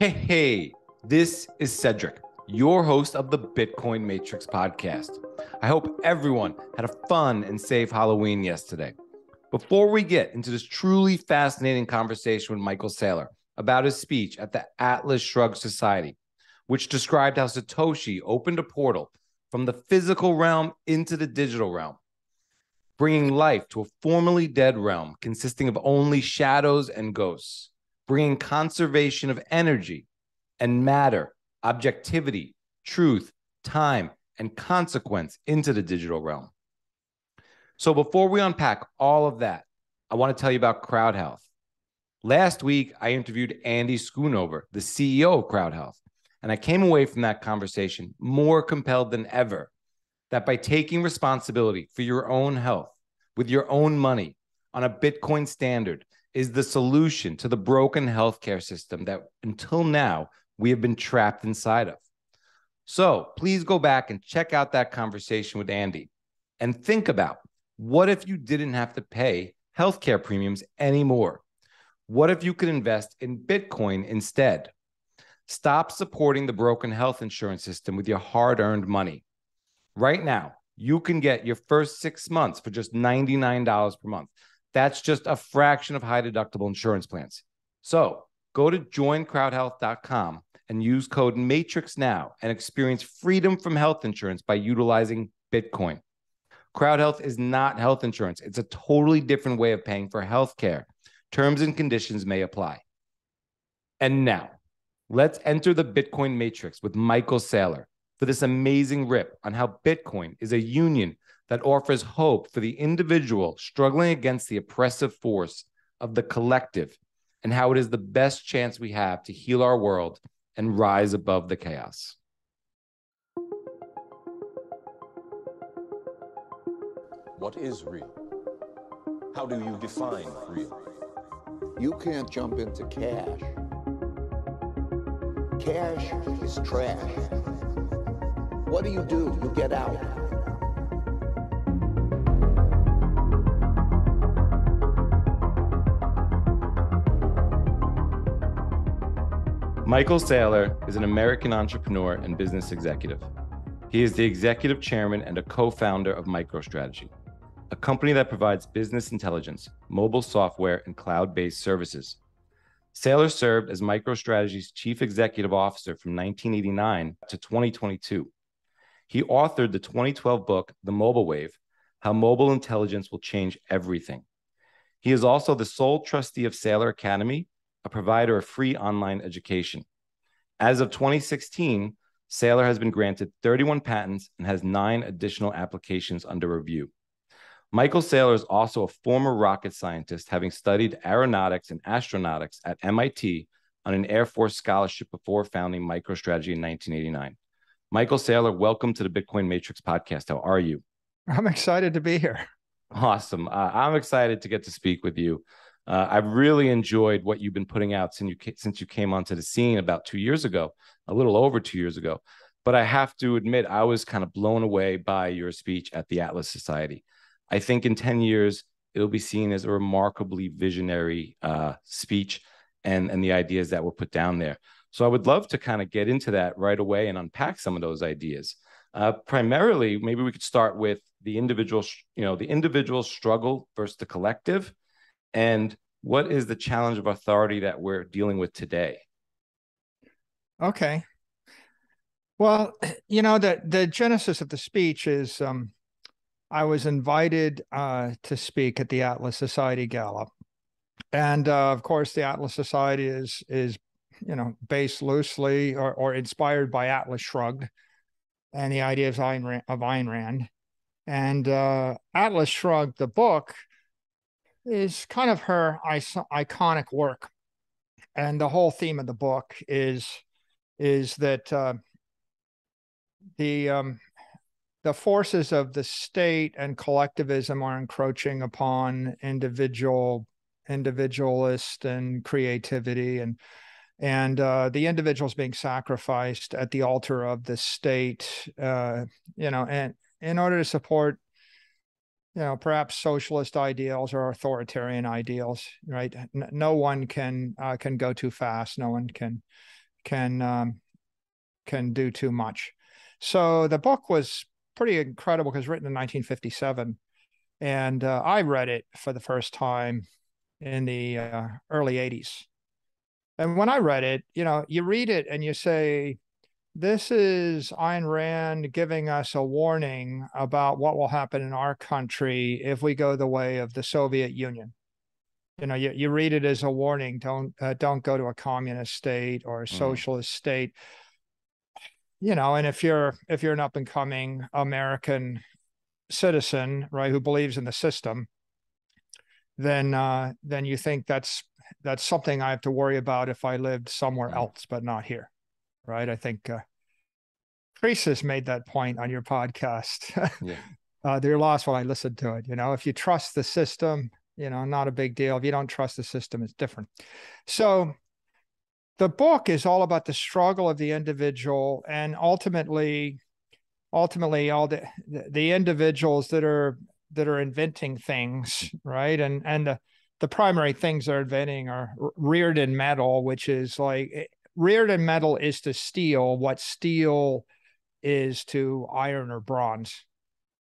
Hey, hey, this is Cedric, your host of the Bitcoin Matrix podcast. I hope everyone had a fun and safe Halloween yesterday. Before we get into this truly fascinating conversation with Michael Saylor about his speech at the Atlas Shrugged Society, which described how Satoshi opened a portal from the physical realm into the digital realm, bringing life to a formerly dead realm consisting of only shadows and ghosts bringing conservation of energy and matter, objectivity, truth, time, and consequence into the digital realm. So, before we unpack all of that, I want to tell you about Crowd Health. Last week, I interviewed Andy Schoonover, the CEO of Crowd Health, and I came away from that conversation more compelled than ever that by taking responsibility for your own health with your own money on a Bitcoin standard is the solution to the broken healthcare system that until now we have been trapped inside of. So please go back and check out that conversation with Andy and think about what if you didn't have to pay healthcare premiums anymore? What if you could invest in Bitcoin instead? Stop supporting the broken health insurance system with your hard earned money. Right now, you can get your first six months for just $99 per month. That's just a fraction of high deductible insurance plans. So go to joincrowdhealth.com and use code MATRIX now and experience freedom from health insurance by utilizing Bitcoin. Crowd Health is not health insurance, it's a totally different way of paying for health care. Terms and conditions may apply. And now, let's enter the Bitcoin matrix with Michael Saylor for this amazing rip on how Bitcoin is a union that offers hope for the individual struggling against the oppressive force of the collective and how it is the best chance we have to heal our world and rise above the chaos. What is real? How do you define real? You can't jump into cash. Cash is trash. What do you do? You get out. Michael Saylor is an American entrepreneur and business executive. He is the executive chairman and a co founder of MicroStrategy, a company that provides business intelligence, mobile software, and cloud based services. Saylor served as MicroStrategy's chief executive officer from 1989 to 2022. He authored the 2012 book, The Mobile Wave How Mobile Intelligence Will Change Everything. He is also the sole trustee of Saylor Academy a provider of free online education. As of 2016, Saylor has been granted 31 patents and has nine additional applications under review. Michael Saylor is also a former rocket scientist, having studied aeronautics and astronautics at MIT on an Air Force scholarship before founding MicroStrategy in 1989. Michael Saylor, welcome to the Bitcoin Matrix podcast. How are you? I'm excited to be here. Awesome. Uh, I'm excited to get to speak with you. Uh, I've really enjoyed what you've been putting out since you since you came onto the scene about two years ago, a little over two years ago. But I have to admit, I was kind of blown away by your speech at the Atlas Society. I think in ten years it'll be seen as a remarkably visionary uh, speech and and the ideas that were put down there. So I would love to kind of get into that right away and unpack some of those ideas. Uh, primarily, maybe we could start with the individual, you know, the individual struggle versus the collective and what is the challenge of authority that we're dealing with today? Okay. Well, you know, the, the genesis of the speech is um, I was invited uh, to speak at the Atlas Society Gala. And uh, of course, the Atlas Society is, is you know, based loosely or, or inspired by Atlas Shrugged and the idea of Ayn Rand. Of Ayn Rand. And uh, Atlas Shrugged, the book, is kind of her iconic work, and the whole theme of the book is is that uh, the um, the forces of the state and collectivism are encroaching upon individual individualist and creativity and and uh, the individuals being sacrificed at the altar of the state uh, you know and in order to support you know perhaps socialist ideals or authoritarian ideals right no one can uh, can go too fast no one can can um, can do too much. So the book was pretty incredible because written in 1957, and uh, I read it for the first time in the uh, early 80s. And when I read it, you know, you read it and you say, this is Ayn Rand giving us a warning about what will happen in our country if we go the way of the Soviet Union. You know, you, you read it as a warning. Don't uh, don't go to a communist state or a mm. socialist mm. state. You know, and if you're if you're an up and coming American citizen, right, who believes in the system, then uh, then you think that's that's something I have to worry about if I lived somewhere mm. else, but not here, right? I think uh, Croesus made that point on your podcast. yeah. uh, your last one, I listened to it. You know, if you trust the system, you know, not a big deal. If you don't trust the system, it's different. So the book is all about the struggle of the individual and ultimately ultimately all the the individuals that are that are inventing things right and and the the primary things they're inventing are Rearden metal, which is like Rearden metal is to steel what steel is to iron or bronze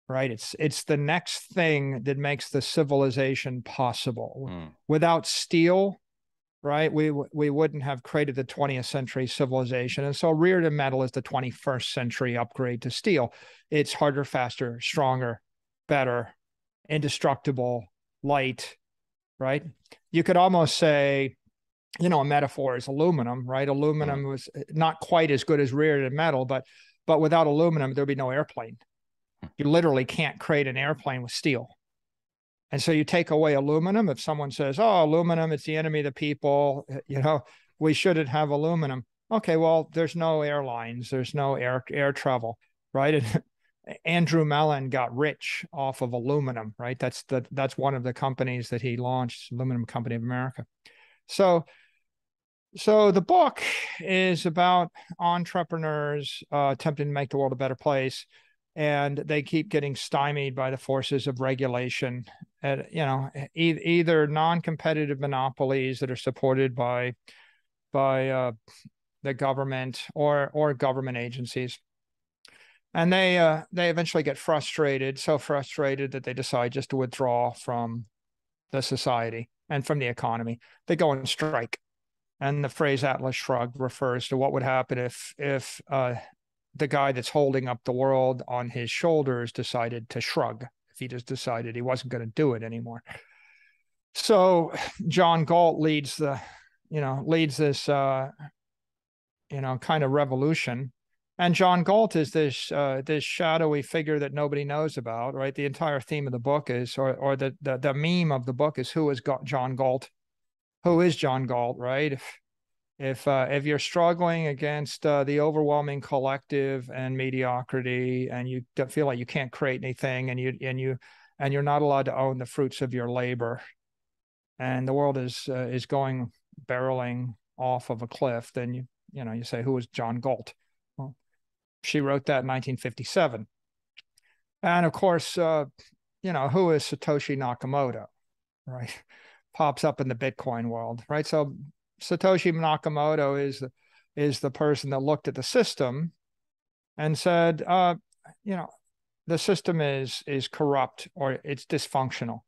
right it's it's the next thing that makes the civilization possible mm. without steel right we we wouldn't have created the 20th century civilization and so Rearden metal is the 21st century upgrade to steel it's harder faster stronger better indestructible light right? You could almost say, you know, a metaphor is aluminum, right? Aluminum mm. was eh, not quite as good as Rearden metal, but but without aluminum, there'd be no airplane. You literally can't create an airplane with steel. And so you take away aluminum. If someone says, "Oh, aluminum, it's the enemy of the people," eh, you know, we shouldn't have aluminum. Okay, well, there's no airlines, there's no air air travel, right? And Andrew Mellon got rich off of aluminum, right? That's the that's one of the companies that he launched, Aluminum Company of America. So so the book is about entrepreneurs uh, attempting to make the world a better place, and they keep getting stymied by the forces of regulation. At, you know, e- either non-competitive monopolies that are supported by by uh, the government or or government agencies and they uh, they eventually get frustrated, so frustrated that they decide just to withdraw from the society and from the economy. They go on strike, and the phrase "Atlas Shrugged" refers to what would happen if if uh, the guy that's holding up the world on his shoulders decided to shrug. If he just decided he wasn't going to do it anymore. So John Galt leads the, you know, leads this, uh, you know, kind of revolution and John Galt is this uh, this shadowy figure that nobody knows about, right? The entire theme of the book is, or or the the, the meme of the book is, who is got John Galt? Who is John Galt, right? If if uh, if you're struggling against uh, the overwhelming collective and mediocrity, and you feel like you can't create anything, and you and you and you're not allowed to own the fruits of your labor, and the world is uh, is going barreling off of a cliff, then you you know you say, who is John Galt? She wrote that in 1957. And of course, uh, you know, who is Satoshi Nakamoto, right? Pops up in the Bitcoin world, right? So Satoshi Nakamoto is is the person that looked at the system and said, uh, you know, the system is is corrupt or it's dysfunctional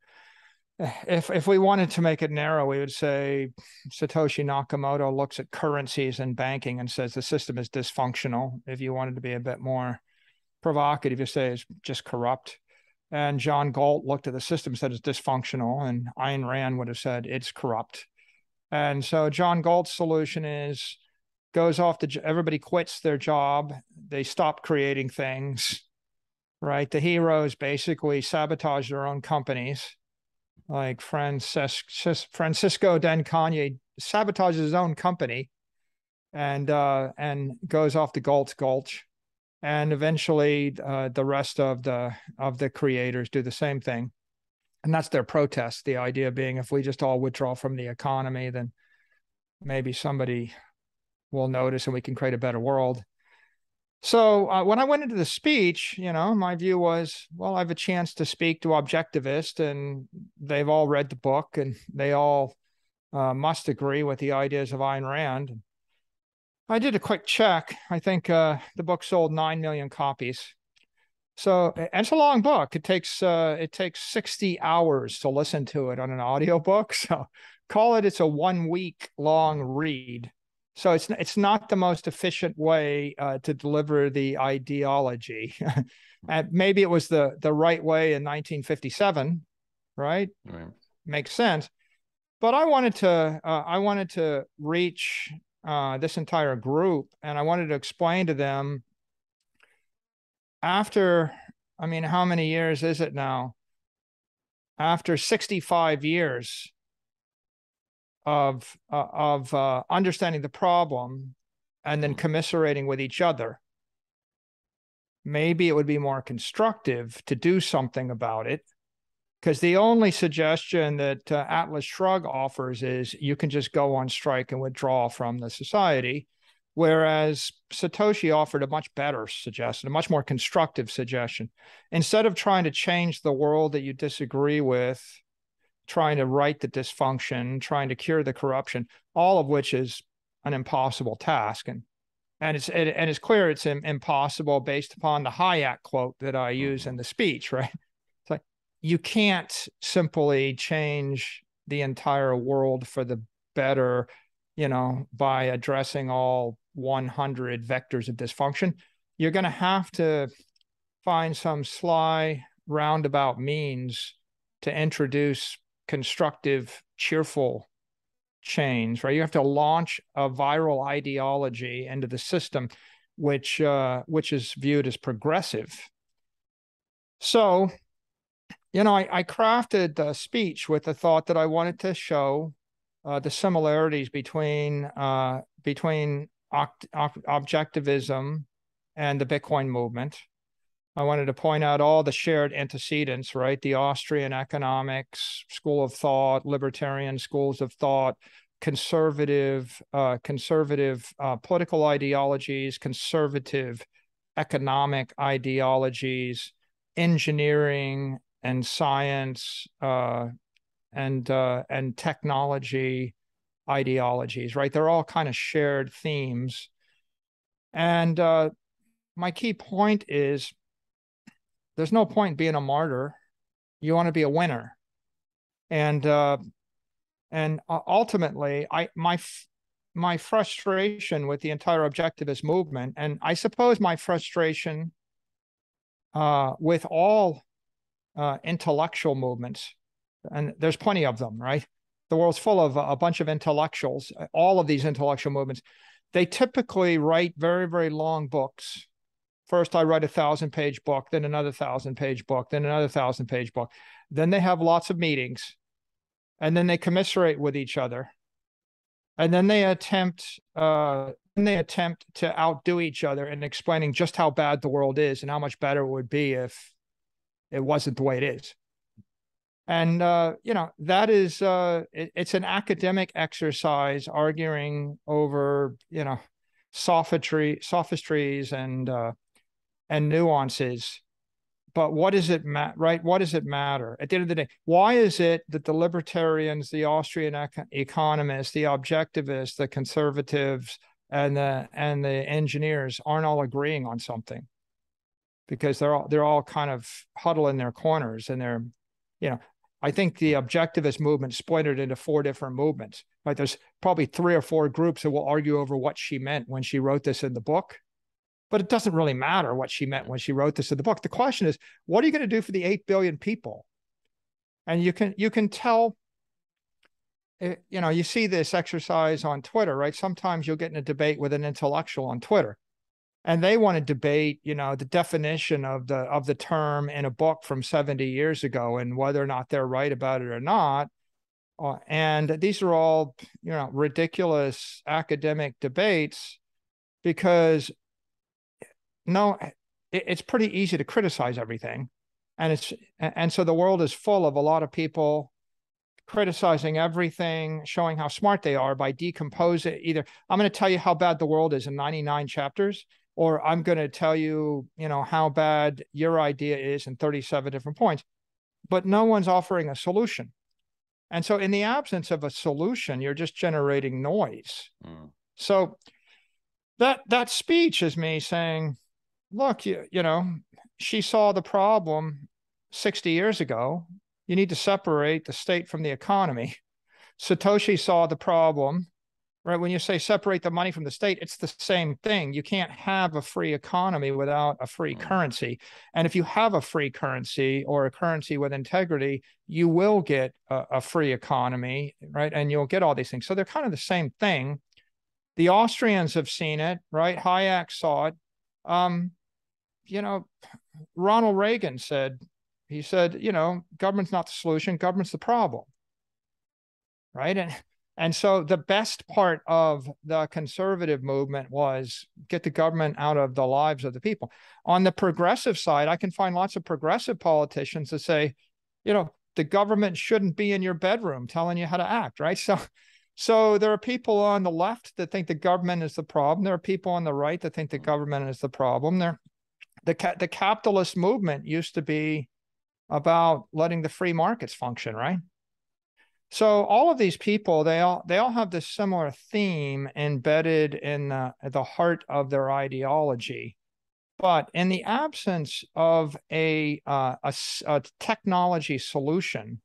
if if we wanted to make it narrow, we would say Satoshi Nakamoto looks at currencies and banking and says the system is dysfunctional. If you wanted to be a bit more provocative, you say it's just corrupt. And John Galt looked at the system, said it's dysfunctional, and Ayn Rand would have said it's corrupt. And so John Galt's solution is goes off to everybody quits their job, they stop creating things, right? The heroes basically sabotage their own companies like Francisco, Francisco d'Anconia sabotages his own company and uh, and goes off the Galt's Gulch, and eventually uh, the rest of the of the creators do the same thing, and that's their protest. The idea being, if we just all withdraw from the economy, then maybe somebody will notice, and we can create a better world. So uh, when I went into the speech, you know, my view was, well, I have a chance to speak to objectivists, and they've all read the book, and they all uh, must agree with the ideas of Ayn Rand. I did a quick check. I think uh, the book sold nine million copies. So it's a long book. It takes uh, it takes sixty hours to listen to it on an audiobook. So call it it's a one week long read. So it's it's not the most efficient way uh, to deliver the ideology. and maybe it was the the right way in 1957, right? Right. Makes sense. But I wanted to uh, I wanted to reach uh, this entire group, and I wanted to explain to them after, I mean, how many years is it now? After 65 years of uh, of uh, understanding the problem and then commiserating with each other, maybe it would be more constructive to do something about it because the only suggestion that uh, Atlas Shrugged offers is you can just go on strike and withdraw from the society. Whereas Satoshi offered a much better suggestion, a much more constructive suggestion. Instead of trying to change the world that you disagree with, trying to right the dysfunction, trying to cure the corruption, all of which is an impossible task. And and it's and it's clear it's impossible based upon the Hayek quote that I mm-hmm. use in the speech, right? It's like you can't simply change the entire world for the better, you know, by addressing all 100 vectors of dysfunction. You're going to have to find some sly, roundabout means to introduce constructive, cheerful change, right? You have to launch a viral ideology into the system, which uh, which is viewed as progressive. So you know, I, I crafted the speech with the thought that I wanted to show uh, the similarities between uh, between objectivism and the Bitcoin movement. I wanted to point out all the shared antecedents, right? The Austrian economics school of thought, libertarian schools of thought, conservative, uh, conservative uh, political ideologies, conservative economic ideologies, engineering and science uh, and uh, and technology ideologies, right? They're all kind of shared themes. And uh, my key point is there's no point being a martyr. You want to be a winner. And uh, and ultimately, I my my frustration with the entire objectivist movement, and I suppose my frustration uh, with all uh, intellectual movements, and there's plenty of them, right? The world's full of a bunch of intellectuals. All of these intellectual movements, they typically write very, very long books. First, I write a thousand page book, then another thousand page book, then another thousand page book. Then they have lots of meetings, and then they commiserate with each other, and then they attempt uh, they attempt to outdo each other in explaining just how bad the world is and how much better it would be if it wasn't the way it is. And uh, you know that is uh, it, it's an academic exercise arguing over you know sophistry, sophistries and uh, and nuances. But what does it matter, right? What does it matter at the end of the day? Why is it that the libertarians, the Austrian econ- economists, the objectivists, the conservatives, and the and the engineers aren't all agreeing on something? because they're all they're all kind of huddle in their corners and they're you know i think the objectivist movement splintered into four different movements right there's probably three or four groups that will argue over what she meant when she wrote this in the book but it doesn't really matter what she meant when she wrote this in the book. The question is what are you going to do for the 8 billion people? And you can you can tell eh, you know you see this exercise on twitter right? Sometimes you'll get in a debate with an intellectual on twitter and they want to debate you know the definition of the of the term in a book from 70 years ago and whether or not they're right about it or not. Uh, and these are all you know ridiculous academic debates because no it, it's pretty easy to criticize everything and it's and so the world is full of a lot of people criticizing everything showing how smart they are by decomposing either i'm going to tell you how bad the world is in 99 chapters or I'm going to tell you, you know, how bad your idea is in 37 different points. But no one's offering a solution. And so, in the absence of a solution, you're just generating noise. Mm. So, that that speech is me saying, look, you, you know, she saw the problem 60 years ago. You need to separate the state from the economy. Satoshi saw the problem, right? When you say separate the money from the state, it's the same thing. You can't have a free economy without a free Mm. currency. And if you have a free currency or a currency with integrity, you will get a, a free economy, right? And you'll get all these things. So they're kind of the same thing. The Austrians have seen it, right? Hayek saw it. Um, you know, Ronald Reagan said, he said, you know, government's not the solution, government's the problem. Right. And and so the best part of the conservative movement was get the government out of the lives of the people. On the progressive side, I can find lots of progressive politicians that say, you know, the government shouldn't be in your bedroom telling you how to act, right? So so there are people on the left that think the government is the problem. There are people on the right that think the mm. government is the problem. There, the ca- the capitalist movement used to be about letting the free markets function, right? So all of these people, they all they all have this similar theme embedded in the, the heart of their ideology. But in the absence of a, uh, a, a technology solution,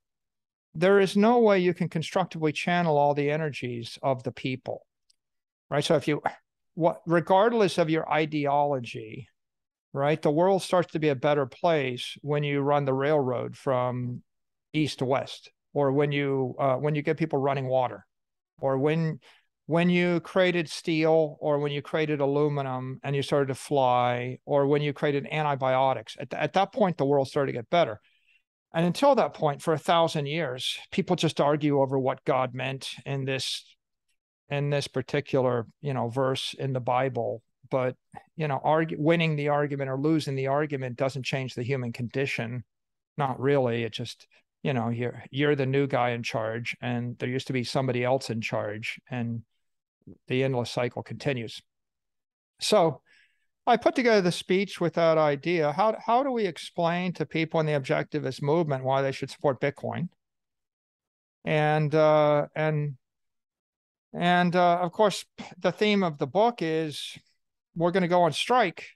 there is no way you can constructively channel all the energies of the people, right? So if you, what, regardless of your ideology, right, the world starts to be a better place when you run the railroad from east to west, or when you uh, when you get people running water, or when when you created steel, or when you created aluminum and you started to fly, or when you created antibiotics. At, at that point, the world started to get better. And until that point, for a thousand years, people just argue over what God meant in this in this particular you know verse in the Bible. But you know, argue, winning the argument or losing the argument doesn't change the human condition. Not really. It just you know you're you're the new guy in charge, and there used to be somebody else in charge, and the endless cycle continues. So I put together the speech with that idea. How how do we explain to people in the objectivist movement why they should support Bitcoin? And uh, and and uh, of course, the theme of the book is we're going to go on strike.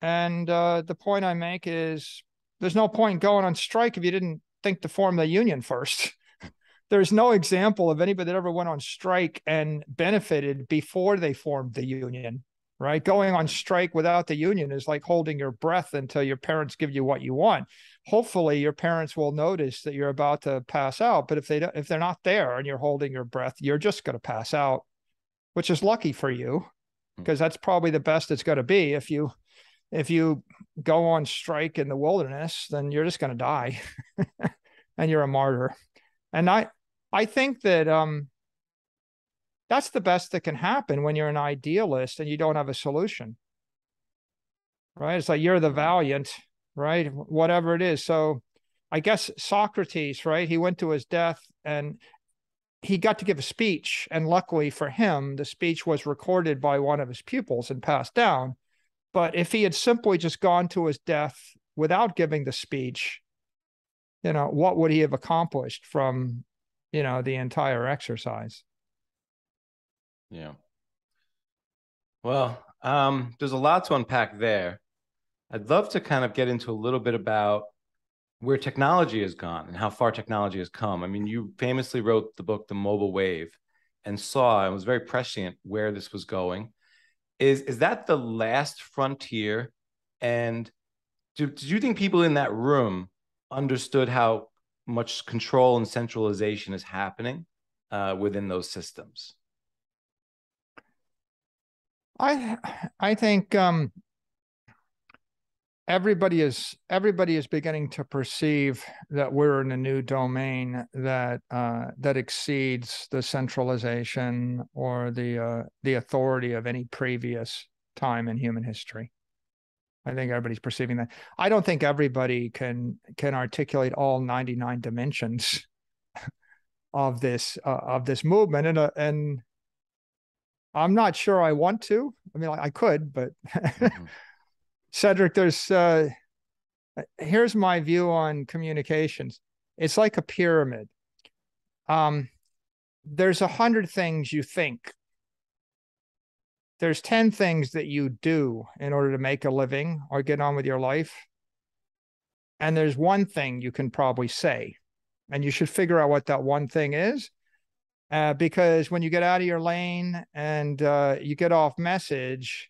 And uh, the point I make is there's no point going on strike if you didn't think to form the union first. there's no example of anybody that ever went on strike and benefited before they formed the union right? Going on strike without the union is like holding your breath until your parents give you what you want. Hopefully, your parents will notice that you're about to pass out. But if they don't, if they're not there and you're holding your breath, you're just going to pass out, which is lucky for you, because that's probably the best it's going to be. If you if you go on strike in the wilderness, then you're just going to die, and you're a martyr. And I I think that um that's the best that can happen when you're an idealist and you don't have a solution. Right? It's like you're the valiant right? Whatever it is. So i guess socrates right he went to his death and he got to give a speech and luckily for him the speech was recorded by one of his pupils and passed down but if he had simply just gone to his death without giving the speech you know what would he have accomplished from you know the entire exercise Yeah. Well, um, there's a lot to unpack there. I'd love to kind of get into a little bit about where technology has gone and how far technology has come. I mean, you famously wrote the book The Mobile Wave and saw and was very prescient where this was going. Is is that the last frontier? And do, did you think people in that room understood how much control and centralization is happening uh, within those systems? I I think um, everybody is everybody is beginning to perceive that we're in a new domain that uh, that exceeds the centralization or the uh, the authority of any previous time in human history. I think everybody's perceiving that. I don't think everybody can can articulate all 99 dimensions of this uh, of this movement and uh, and I'm not sure I want to. I mean, I, I could, but Mhm. Cedric, there's uh, here's my view on communications. It's like a pyramid. Um, there's a hundred things you think, there's 10 things that you do in order to make a living or get on with your life. And there's one thing you can probably say, and you should figure out what that one thing is. Uh, because when you get out of your lane and uh, you get off message,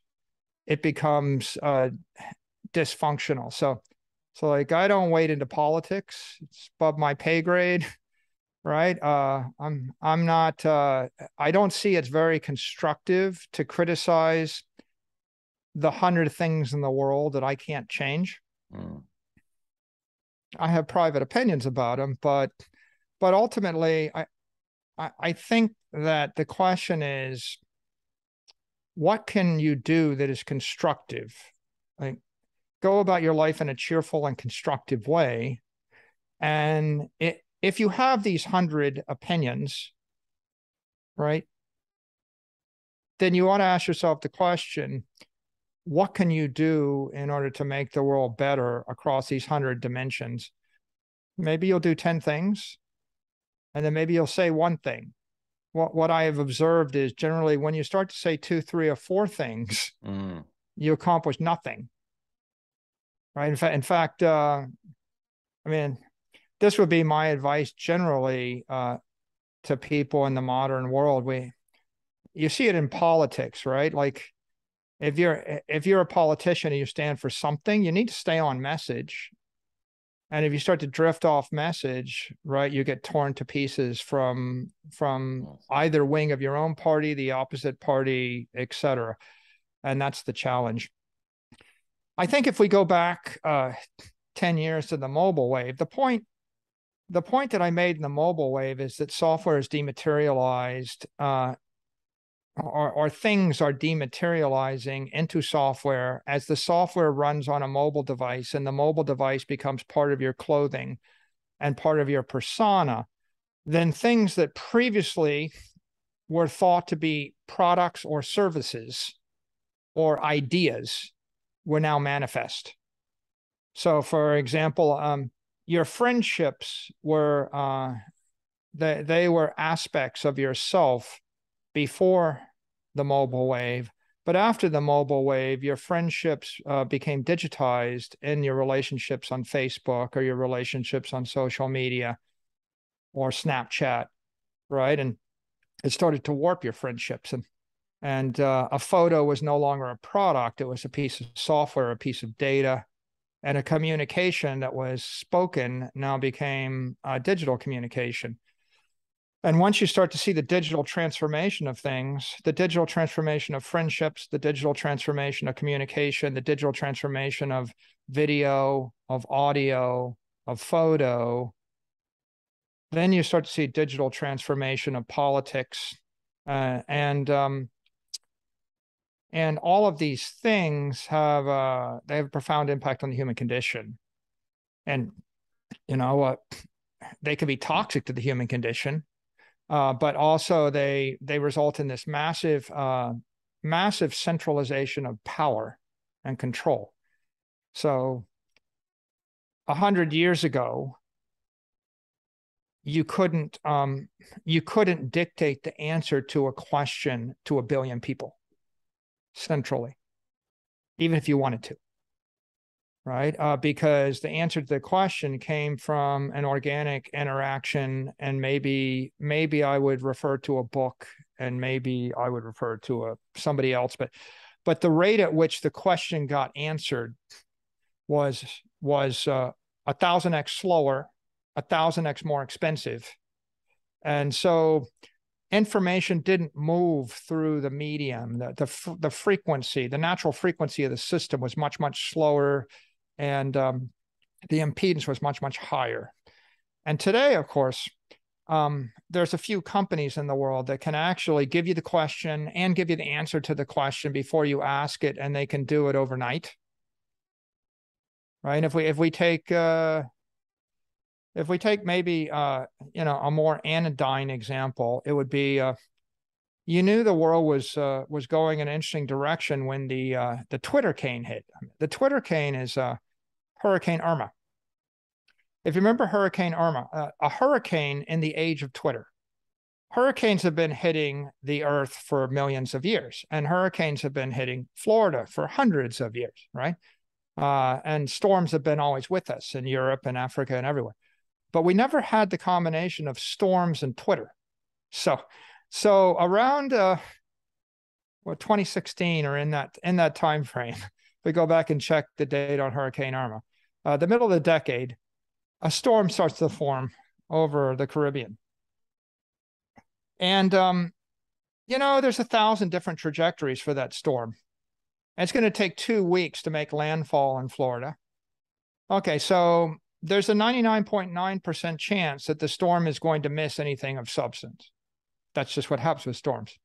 it becomes uh, dysfunctional. So, so like I don't wade into politics; it's above my pay grade, right? Uh, I'm I'm not. Uh, I don't see it's very constructive to criticize the hundred things in the world that I can't change. Mm. I have private opinions about them, but but ultimately, I, I I think that the question is, what can you do that is constructive? Like, go about your life in a cheerful and constructive way, and it, if you have these hundred opinions, right, then you ought to ask yourself the question: what can you do in order to make the world better across these 100 dimensions? Maybe you'll do 10 things and then maybe you'll say one thing what what i have observed is generally when you start to say two three or four things mm. you accomplish nothing right in fact in fact uh, i mean this would be my advice generally uh, to people in the modern world we you see it in politics right like if you're if you're a politician and you stand for something, you need to stay on message. And if you start to drift off message, right, you get torn to pieces from from either wing of your own party, the opposite party, etc. And that's the challenge. I think if we go back uh, 10 years to the mobile wave, the point the point that I made in the mobile wave is that software is dematerialized uh, or, or things are dematerializing into software as the software runs on a mobile device and the mobile device becomes part of your clothing and part of your persona, then things that previously were thought to be products or services or ideas were now manifest. So, for example, um, your friendships were uh, they, they were aspects of yourself before the mobile wave. But after the mobile wave, your friendships uh, became digitized in your relationships on Facebook or your relationships on social media or Snapchat, right? And it started to warp your friendships. And and uh, a photo was no longer a product; it was a piece of software, a piece of data, and a communication that was spoken now became a digital communication. And once you start to see the digital transformation of things, the digital transformation of friendships, the digital transformation of communication, the digital transformation of video, of audio, of photo, then you start to see digital transformation of politics. Uh, and um, and all of these things have uh, they have a profound impact on the human condition. And you know? Uh, they can be toxic to the human condition uh, but also they they result in this massive uh, massive centralization of power and control. So a hundred years ago, you couldn't um, you couldn't dictate the answer to a question to a billion people centrally, even if you wanted to right? Uh, because the answer to the question came from an organic interaction, and maybe maybe I would refer to a book, and maybe I would refer to a somebody else, but but the rate at which the question got answered was was uh, a thousand x slower, a thousand x more expensive, and so information didn't move through the medium the, the the frequency the natural frequency of the system was much much slower and um, the impedance was much much higher. And today, of course, um, there's a few companies in the world that can actually give you the question and give you the answer to the question before you ask it, and they can do it overnight. Right? And If we if we take uh, if we take maybe uh, you know a more anodyne example, it would be uh, you knew the world was uh, was going in an interesting direction when the uh, the Twitter cane hit. The Twitter cane is uh, Hurricane Irma. If you remember Hurricane Irma, uh, a hurricane in the age of Twitter. hurricanes have been hitting the earth for millions of years, and hurricanes have been hitting Florida for hundreds of years, right? Uh, and storms have been always with us in Europe and Africa and everywhere. But we never had the combination of storms and Twitter. So, so around uh, what 2016 or in that in that time frame, we go back and check the date on Hurricane Irma. Uh, the middle of the decade, a storm starts to form over the Caribbean. And um, you know, there's a thousand different trajectories for that storm. And it's going to take two weeks to make landfall in Florida. Okay, so there's a 99.9% chance that the storm is going to miss anything of substance. That's just what happens with storms.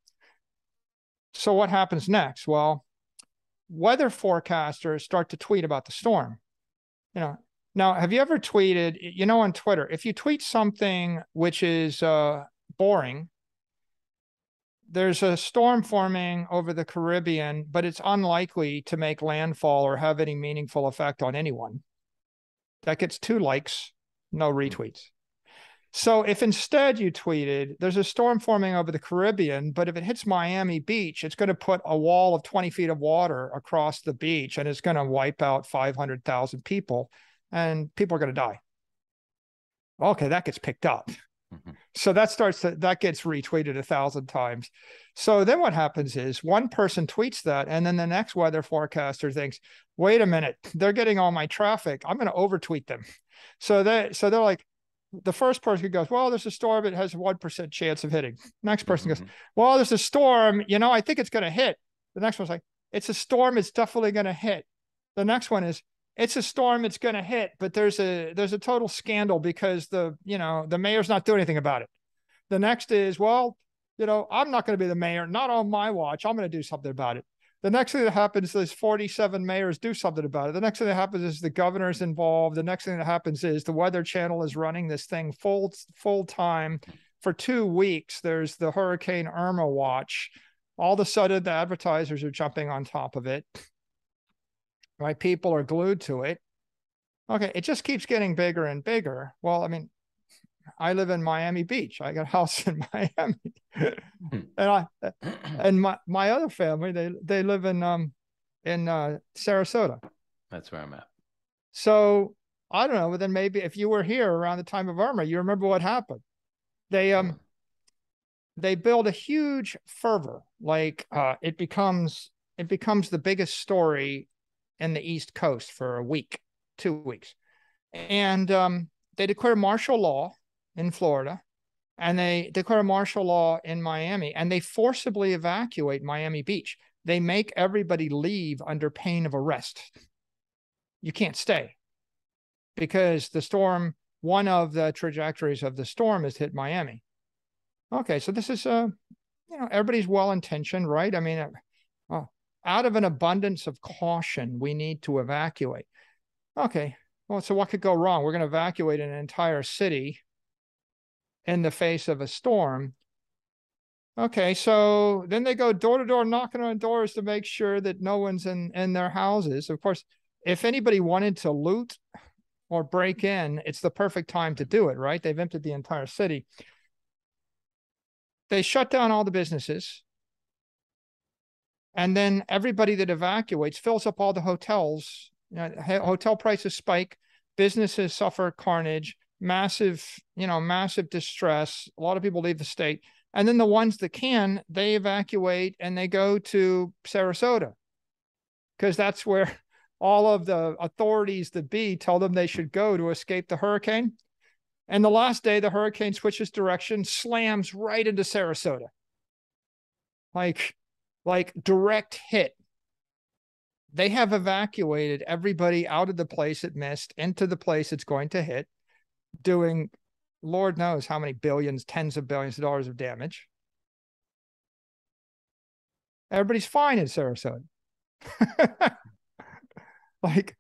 So, what happens next? Well, weather forecasters start to tweet about the storm. You know, now, have you ever tweeted, you know, on Twitter, if you tweet something which is uh, boring, there's a storm forming over the Caribbean, but it's unlikely to make landfall or have any meaningful effect on anyone. That gets two likes, no hmm. retweets. So if instead you tweeted, there's a storm forming over the Caribbean, but if it hits Miami Beach, it's going to put a wall of 20 feet of water across the beach and it's going to wipe out 500,000 people and people are going to die. Okay, that gets picked up. Mm-hmm. So that starts to, that gets retweeted a thousand times. So then what happens is one person tweets that, and then the next weather forecaster thinks, wait a minute, they're getting all my traffic. I'm going to overtweet them. So they so they're like, the first person goes, Well, there's a storm, it has a one percent chance of hitting. Next person mm-hmm. goes, Well, there's a storm, you know, I think it's gonna hit. The next one's like, It's a storm, it's definitely gonna hit. The next one is it's a storm it's going to hit but there's a there's a total scandal because the you know the mayor's not doing anything about it the next is well you know i'm not going to be the mayor not on my watch i'm going to do something about it the next thing that happens is 47 mayors do something about it the next thing that happens is the governor's involved the next thing that happens is the weather channel is running this thing full full time for two weeks there's the hurricane irma watch all of a sudden the advertisers are jumping on top of it right? People are glued to it. Okay, it just keeps getting bigger and bigger. Well, I mean, I live in Miami Beach. I got a house in Miami, hmm. and I and my my other family they they live in um in uh, Sarasota. That's where I'm at. So I don't know. But then maybe if you were here around the time of Irma, you remember what happened. They um hmm. they build a huge fervor. Like uh, it becomes it becomes the biggest story in the East Coast for a week, two weeks. And um, they declare martial law in Florida and they declare martial law in Miami and they forcibly evacuate Miami Beach. They make everybody leave under pain of arrest. You can't stay because the storm, one of the trajectories of the storm has hit Miami. Okay, so this is uh you know everybody's well intentioned, right? I mean, oh, out of an abundance of caution, we need to evacuate. Okay, well, so what could go wrong? We're going to evacuate an entire city in the face of a storm. Okay, so then they go door to door knocking on doors to make sure that no one's in, in their houses. Of course, if anybody wanted to loot or break in, it's the perfect time to do it, right? They've emptied the entire city. They shut down all the businesses. And then everybody that evacuates fills up all the hotels. You know, hotel prices spike, businesses suffer carnage, massive, you know, massive distress. A lot of people leave the state. And then the ones that can, they evacuate and they go to Sarasota because that's where all of the authorities that be tell them they should go to escape the hurricane. And the last day, the hurricane switches direction, slams right into Sarasota. Like, like direct hit. They have evacuated everybody out of the place it missed into the place it's going to hit, doing Lord knows how many billions, tens of billions of dollars of damage. Everybody's fine in Sarasota. like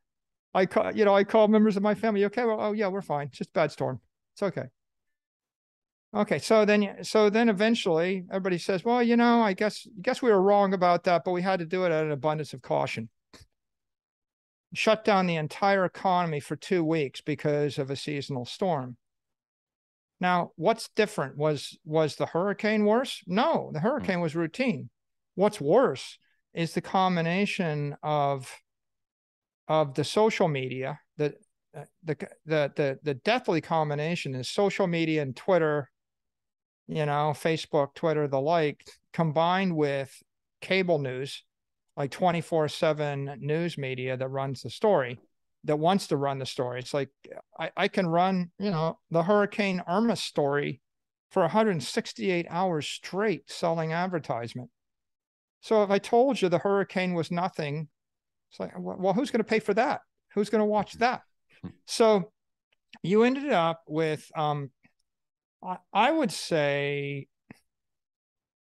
I call, you know, I call members of my family. Okay, well, oh yeah, we're fine. Just bad storm. It's okay. Okay, so then so then eventually everybody says, well, you know, I guess I guess we were wrong about that, but we had to do it at an abundance of caution. Shut down the entire economy for two weeks because of a seasonal storm. Now, what's different? Was was the hurricane worse? No, the hurricane was routine. What's worse is the combination of of the social media, the uh, the the the the deathly combination is social media and Twitter, you know, Facebook, Twitter, the like, combined with cable news, like 24-7 news media that runs the story that wants to run the story. It's like I, I can run, you know, the Hurricane Irma story for 168 hours straight selling advertisement. So if I told you the hurricane was nothing, it's like, well, who's going to pay for that? Who's going to watch that? So you ended up with, um, I, I would say,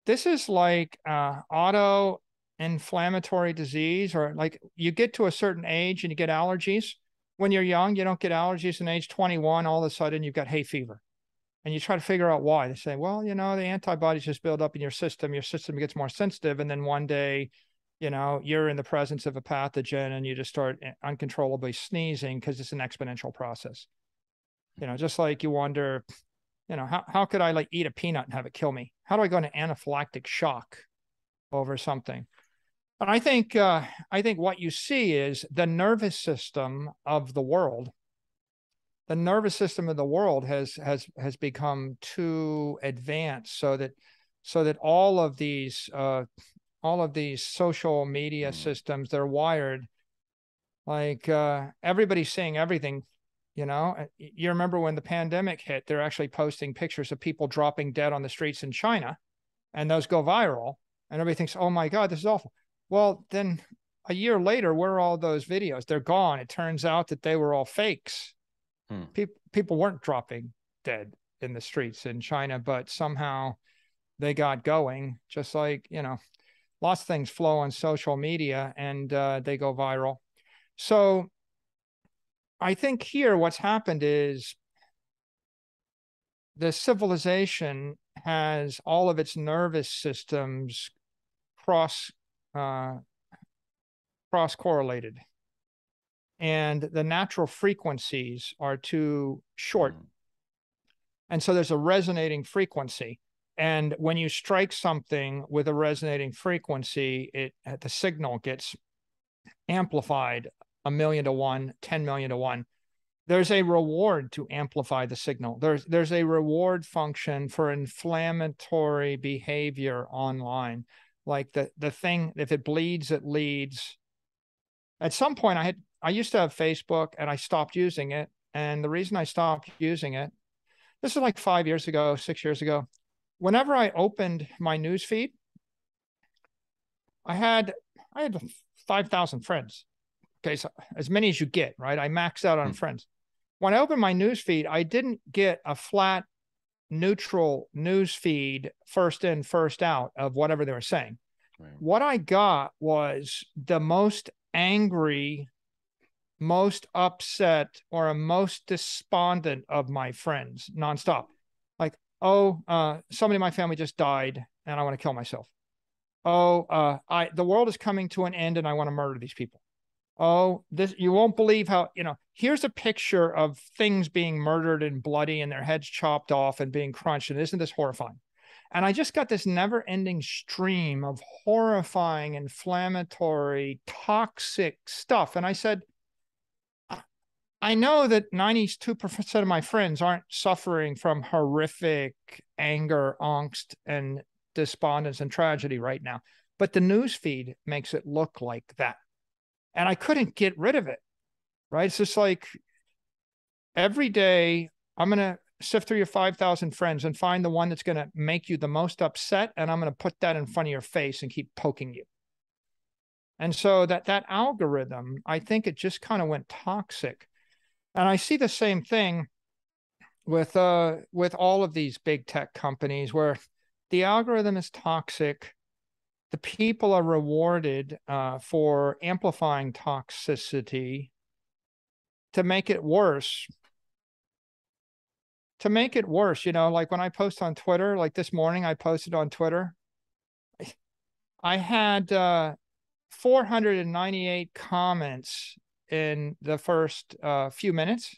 this is like uh, auto inflammatory disease or like you get to a certain age and you get allergies. When you're young you don't get allergies. In age 21 all of a sudden you've got hay fever. And you try to figure out why. They say well you know the antibodies just build up in your system. Your system gets more sensitive. And then one day you know you're in the presence of a pathogen and you just start eh, uncontrollably sneezing because it's an exponential process. You know just like you wonder you know how, how could i like eat a peanut and have it kill me? How do i go into anaphylactic shock over something and I think uh, I think what you see is the nervous system of the world. The nervous system of the world has has has become too advanced, so that so that all of these uh, all of these social media mm. systems they're wired like uh, everybody's seeing everything. You know, uh, you remember when the pandemic hit? They're actually posting pictures of people dropping dead on the streets in China, and those go viral, and everybody thinks, "Oh my God, this is awful." Well, then a year later, where are all those videos? They're gone. It turns out that they were all fakes. Hmm. People people weren't dropping dead in the streets in China, but somehow they got going. Just like you know, lots of things flow on social media and uh, they go viral. So I think here what's happened is the civilization has all of its nervous systems cross uh, cross correlated. And the natural frequencies are too short. Mm. And so there's a resonating frequency. And when you strike something with a resonating frequency, it the signal gets amplified a million to one, 10 million to one. There's a reward to amplify the signal. There's there's a reward function for inflammatory behavior online like the the thing if it bleeds it leads. At some point i had i used to have facebook and i stopped using it. And the reason i stopped using it this is like five years ago six years ago. Whenever i opened my news feed i had i had 5000 friends. Okay so as many as you get right? I maxed out on mm. friends. When i opened my news feed i didn't get a flat neutral news feed first in first out of whatever they were saying. Right. what i got was the most angry most upset or most despondent of my friends nonstop. Like oh uh, somebody in my family just died and i want to kill myself. Oh uh, i the world is coming to an end and i want to murder these people oh this you won't believe how you know here's a picture of things being murdered and bloody and their heads chopped off and being crunched and isn't this horrifying? And i just got this never ending stream of horrifying inflammatory toxic stuff and i said I know that 92% of my friends aren't suffering from horrific anger, angst, and despondence and tragedy right now, but the news feed makes it look like that and I couldn't get rid of it. Right. It's just like every day I'm going to sift through your 5,000 friends and find the one that's going to make you the most upset. And I'm going to put that in front of your face and keep poking you. And so that that algorithm, I think it just kind of went toxic. And I see the same thing with uh with all of these big tech companies where the algorithm is toxic the people are rewarded uh, for amplifying toxicity to make it worse. To make it worse, you know, like when I post on Twitter, like this morning, I posted on Twitter. I had uh, 498 comments in the first uh, few minutes.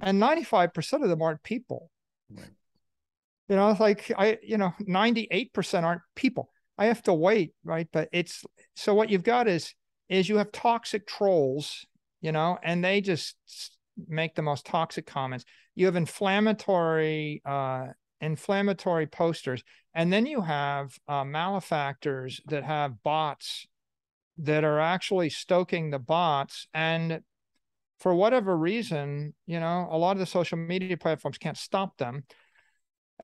and 95% of them aren't people. Right. You know, like I, you know, 98% aren't people. I have to wait, right? But it's so what you've got is is you have toxic trolls, you know, and they just make the most toxic comments. You have inflammatory uh inflammatory posters, and then you have uh, malefactors that have bots that are actually stoking the bots and for whatever reason, you know, a lot of the social media platforms can't stop them.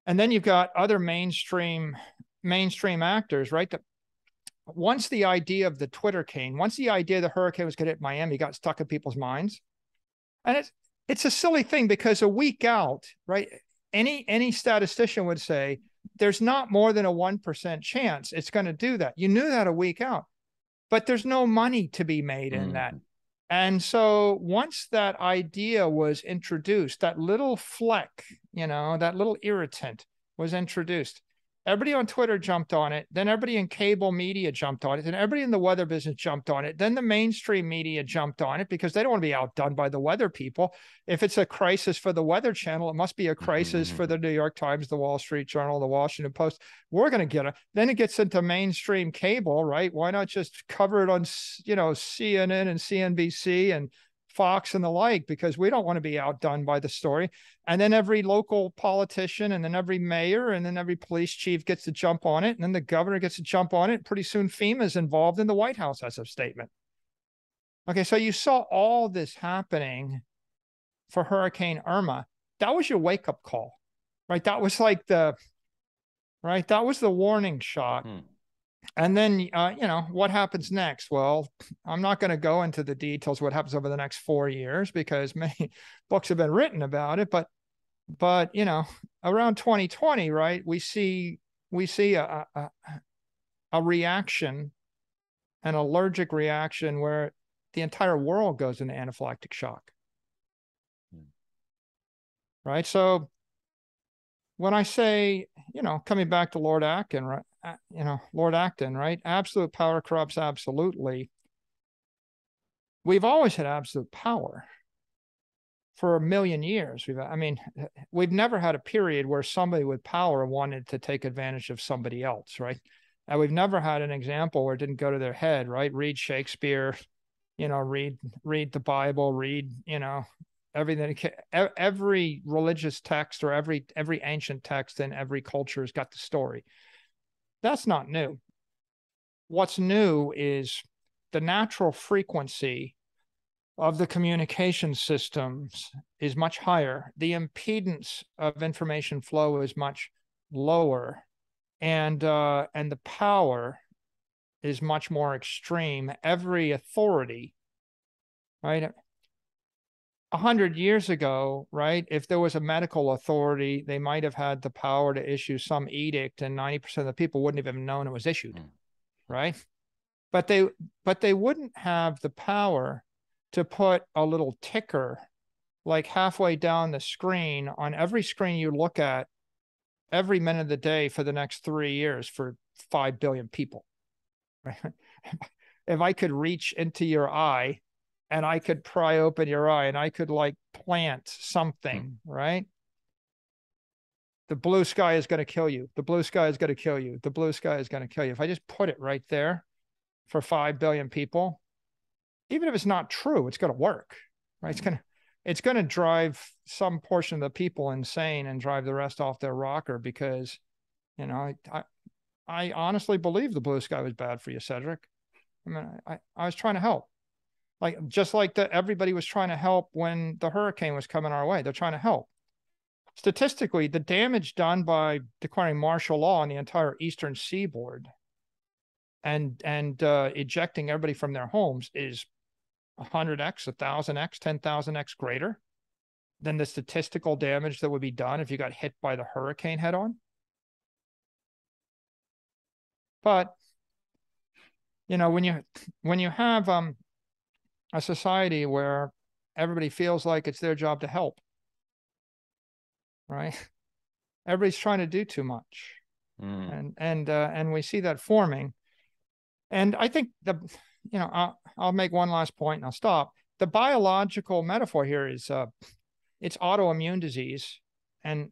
And then you've got other mainstream mainstream actors, right? That once the idea of the Twitter came, once the idea the hurricane was going to hit Miami got stuck in people's minds. And it's it's a silly thing because a week out, right? Any any statistician would say there's not more than a 1% chance it's going to do that. You knew that a week out. But there's no money to be made in mm. that. And so once that idea was introduced, that little fleck, you know, that little irritant was introduced, Everybody on Twitter jumped on it. Then everybody in cable media jumped on it. Then everybody in the weather business jumped on it. Then the mainstream media jumped on it because they don't want to be outdone by the weather people. If it's a crisis for the Weather Channel, it must be a crisis mm-hmm. for the New York Times, the Wall Street Journal, the Washington Post. We're going to get it. Then it gets into mainstream cable, right? Why not just cover it on, you know, CNN and CNBC and Fox and the like, because we don't want to be outdone by the story. And then every local politician, and then every mayor, and then every police chief gets to jump on it. And then the governor gets to jump on it. Pretty soon, FEMA is involved, and the White House has a statement. Okay, so you saw all this happening for Hurricane Irma. That was your wake up call, right? That was like the, right? That was the warning shot. Hmm and then uh, you know what happens next? Well i'm not going to go into the details what happens over the next four years because many books have been written about it but but you know around 2020 right we see we see a, a, a reaction an allergic reaction where the entire world goes into anaphylactic shock. Hmm. right? So when i say you know coming back to lord Acton, right Uh, you know, Lord Acton, right? Absolute power corrupts absolutely. We've always had absolute power for a million years. We've, I mean, we've never had a period where somebody with power wanted to take advantage of somebody else, right? And we've never had an example where it didn't go to their head, right? Read Shakespeare, you know, read read the Bible, read, you know, everything. Every religious text or every every ancient text in every culture has got the story. That's not new. What's new is the natural frequency of the communication systems is much higher. The impedance of information flow is much lower, and uh, and the power is much more extreme. Every authority, right? A hundred years ago, right? If there was a medical authority, they might have had the power to issue some edict, and ninety percent of the people wouldn't have even known it was issued, mm. right? But they, but they wouldn't have the power to put a little ticker, like halfway down the screen on every screen you look at, every minute of the day for the next three years for five billion people, right? if I could reach into your eye and I could pry open your eye and I could like plant something, mm. right? The blue sky is going to kill you. The blue sky is going to kill you. The blue sky is going to kill you. If I just put it right there for 5 billion people, even if it's not true, it's going to work, right? It's going to, it's going to drive some portion of the people insane and drive the rest off their rocker because, you know, I, I, I honestly believe the blue sky was bad for you, Cedric. I mean, I, I was trying to help like just like that everybody was trying to help when the hurricane was coming our way. They're trying to help. Statistically the damage done by declaring martial law on the entire eastern seaboard and and uh, ejecting everybody from their homes is 100x 1000x 10000x greater than the statistical damage that would be done if you got hit by the hurricane head on. But you know when you when you have um a society where everybody feels like it's their job to help right everybody's trying to do too much mm. and and uh, and we see that forming and i think the you know I'll, I'll make one last point and i'll stop the biological metaphor here is uh it's autoimmune disease and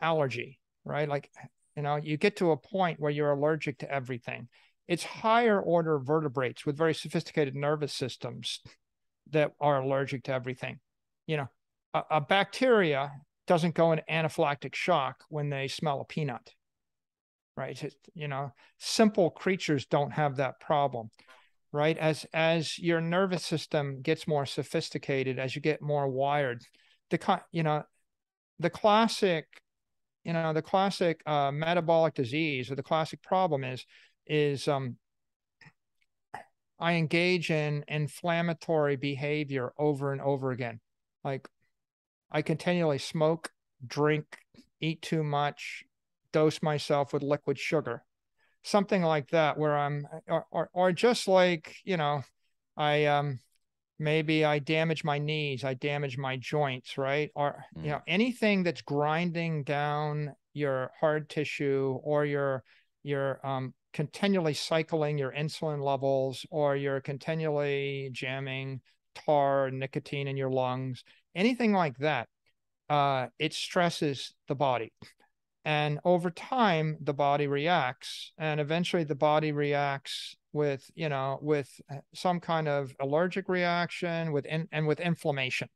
allergy, right? Like, you know, you get to a point where you're allergic to everything. It's higher order vertebrates with very sophisticated nervous systems that are allergic to everything. You know, a, a bacteria doesn't go into anaphylactic shock when they smell a peanut, right? It, you know, simple creatures don't have that problem right as as your nervous system gets more sophisticated as you get more wired the you know the classic you know the classic uh, metabolic disease or the classic problem is is um i engage in inflammatory behavior over and over again. Like i continually smoke drink eat too much dose myself with liquid sugar. Something like that where i'm or, or, or just like you know i um maybe i damage my knees i damage my joints right? Or mm. you know anything that's grinding down your hard tissue or your your um continually cycling your insulin levels or you're continually jamming tar nicotine in your lungs anything like that uh it stresses the body. And over time the body reacts and eventually the body reacts with you know with uh, some kind of allergic reaction with in, and with inflammation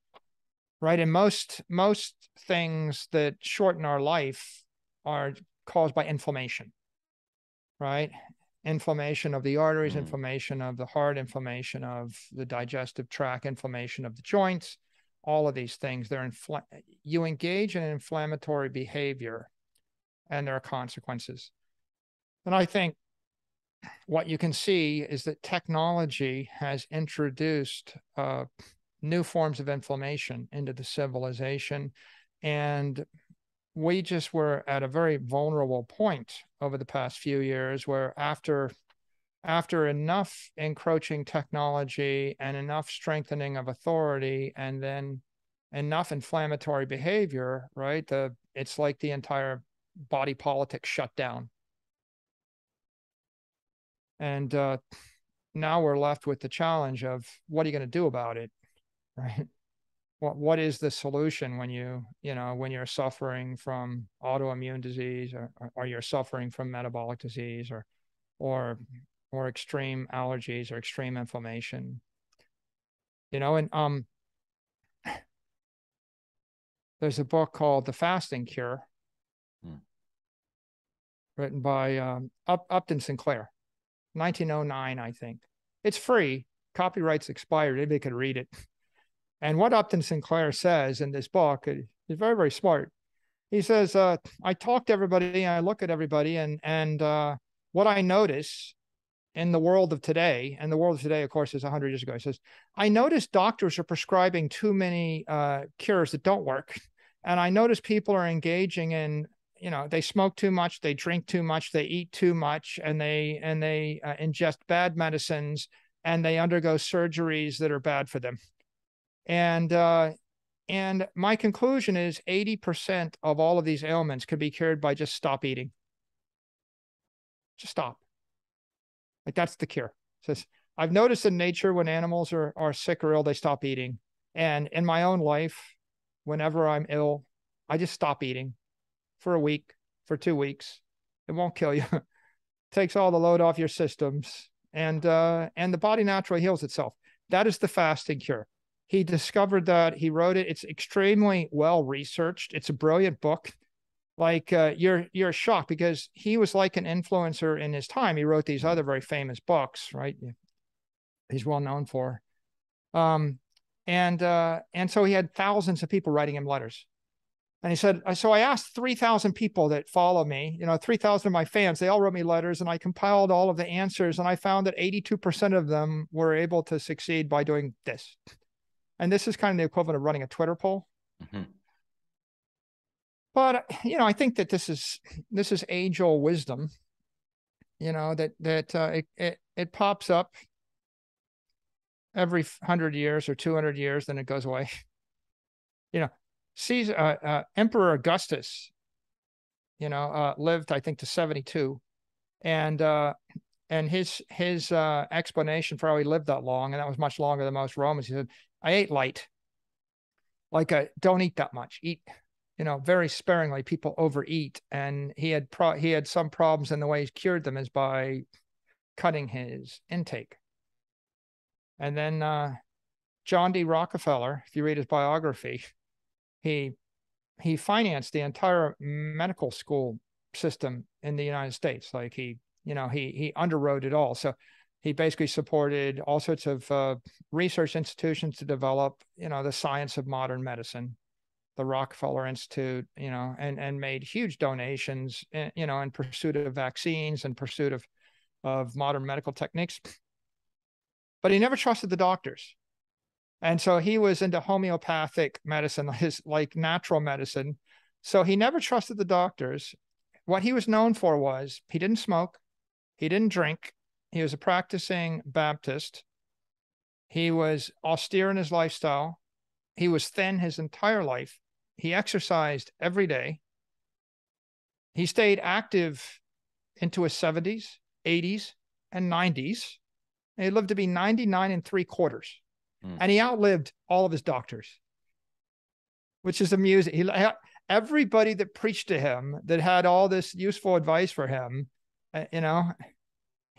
right? And most most things that shorten our life are caused by inflammation right inflammation of the arteries mm. inflammation of the heart inflammation of the digestive tract inflammation of the joints all of these things they're infl- you engage in inflammatory behavior and there are consequences. And I think what you can see is that technology has introduced uh, new forms of inflammation into the civilization. And we just were at a very vulnerable point over the past few years where after after enough encroaching technology and enough strengthening of authority and then enough inflammatory behavior right the it's like the entire body politics shut down. And uh, now we're left with the challenge of what are you going to do about it, right? What what is the solution when you you know when you're suffering from autoimmune disease or, or you're suffering from metabolic disease or or or extreme allergies or extreme inflammation you know and um there's a book called the fasting cure written by um, Up, Upton Sinclair, 1909, I think. It's free. Copyright's expired. Anybody could read it. And what Upton Sinclair says in this book is very, very smart. He says, uh, I talk to everybody, I look at everybody, and and uh, what I notice in the world of today, and the world of today, of course, is 100 years ago. He says, I notice doctors are prescribing too many uh, cures that don't work. And I notice people are engaging in you know they smoke too much they drink too much they eat too much and they and they uh, ingest bad medicines and they undergo surgeries that are bad for them and uh and my conclusion is 80% of all of these ailments could be cured by just stop eating just stop like that's the cure it says i've noticed in nature when animals are are sick or ill they stop eating and in my own life whenever i'm ill i just stop eating for a week, for two weeks. It won't kill you. Takes all the load off your systems, and uh, and the body naturally heals itself. That is the fasting cure. He discovered that. He wrote it. It's extremely well researched. It's a brilliant book. Like uh, you're you're shocked because he was like an influencer in his time. He wrote these other very famous books, right? He's well known for. Um, and uh, and so he had thousands of people writing him letters and he said, so I asked 3,000 people that follow me, you know, 3,000 of my fans, they all wrote me letters and I compiled all of the answers. And I found that 82% of them were able to succeed by doing this. And this is kind of the equivalent of running a Twitter poll. Mm-hmm. But, you know, I think that this is, this is age old wisdom, you know, that, that uh, it, it, it pops up every 100 years or 200 years, then it goes away. You know, Caesar, uh, uh, Emperor Augustus, you know, uh, lived I think to seventy two, and uh, and his his uh, explanation for how he lived that long, and that was much longer than most Romans. He said, "I ate light." like a don't eat that much. Eat, you know, very sparingly. People overeat, and he had pro he had some problems, and the way he cured them is by cutting his intake. And then uh, John D. Rockefeller, if you read his biography, he he financed the entire medical school system in the United States. Like he, you know, he he underwrote it all. So he basically supported all sorts of uh, research institutions to develop, you know, the science of modern medicine, the Rockefeller Institute, you know, and and made huge donations, eh, you know, in pursuit of vaccines and pursuit of of modern medical techniques. But he never trusted the doctors. And so he was into homeopathic medicine, his like natural medicine. So he never trusted the doctors. What he was known for was he didn't smoke, he didn't drink, he was a practicing Baptist. He was austere in his lifestyle. He was thin his entire life. He exercised every day. He stayed active into his 70s, 80s, and 90s. And he lived to be 99 and three quarters. Mm. And he outlived all of his doctors, which is amusing. He, everybody that preached to him, that had all this useful advice for him, uh, you know,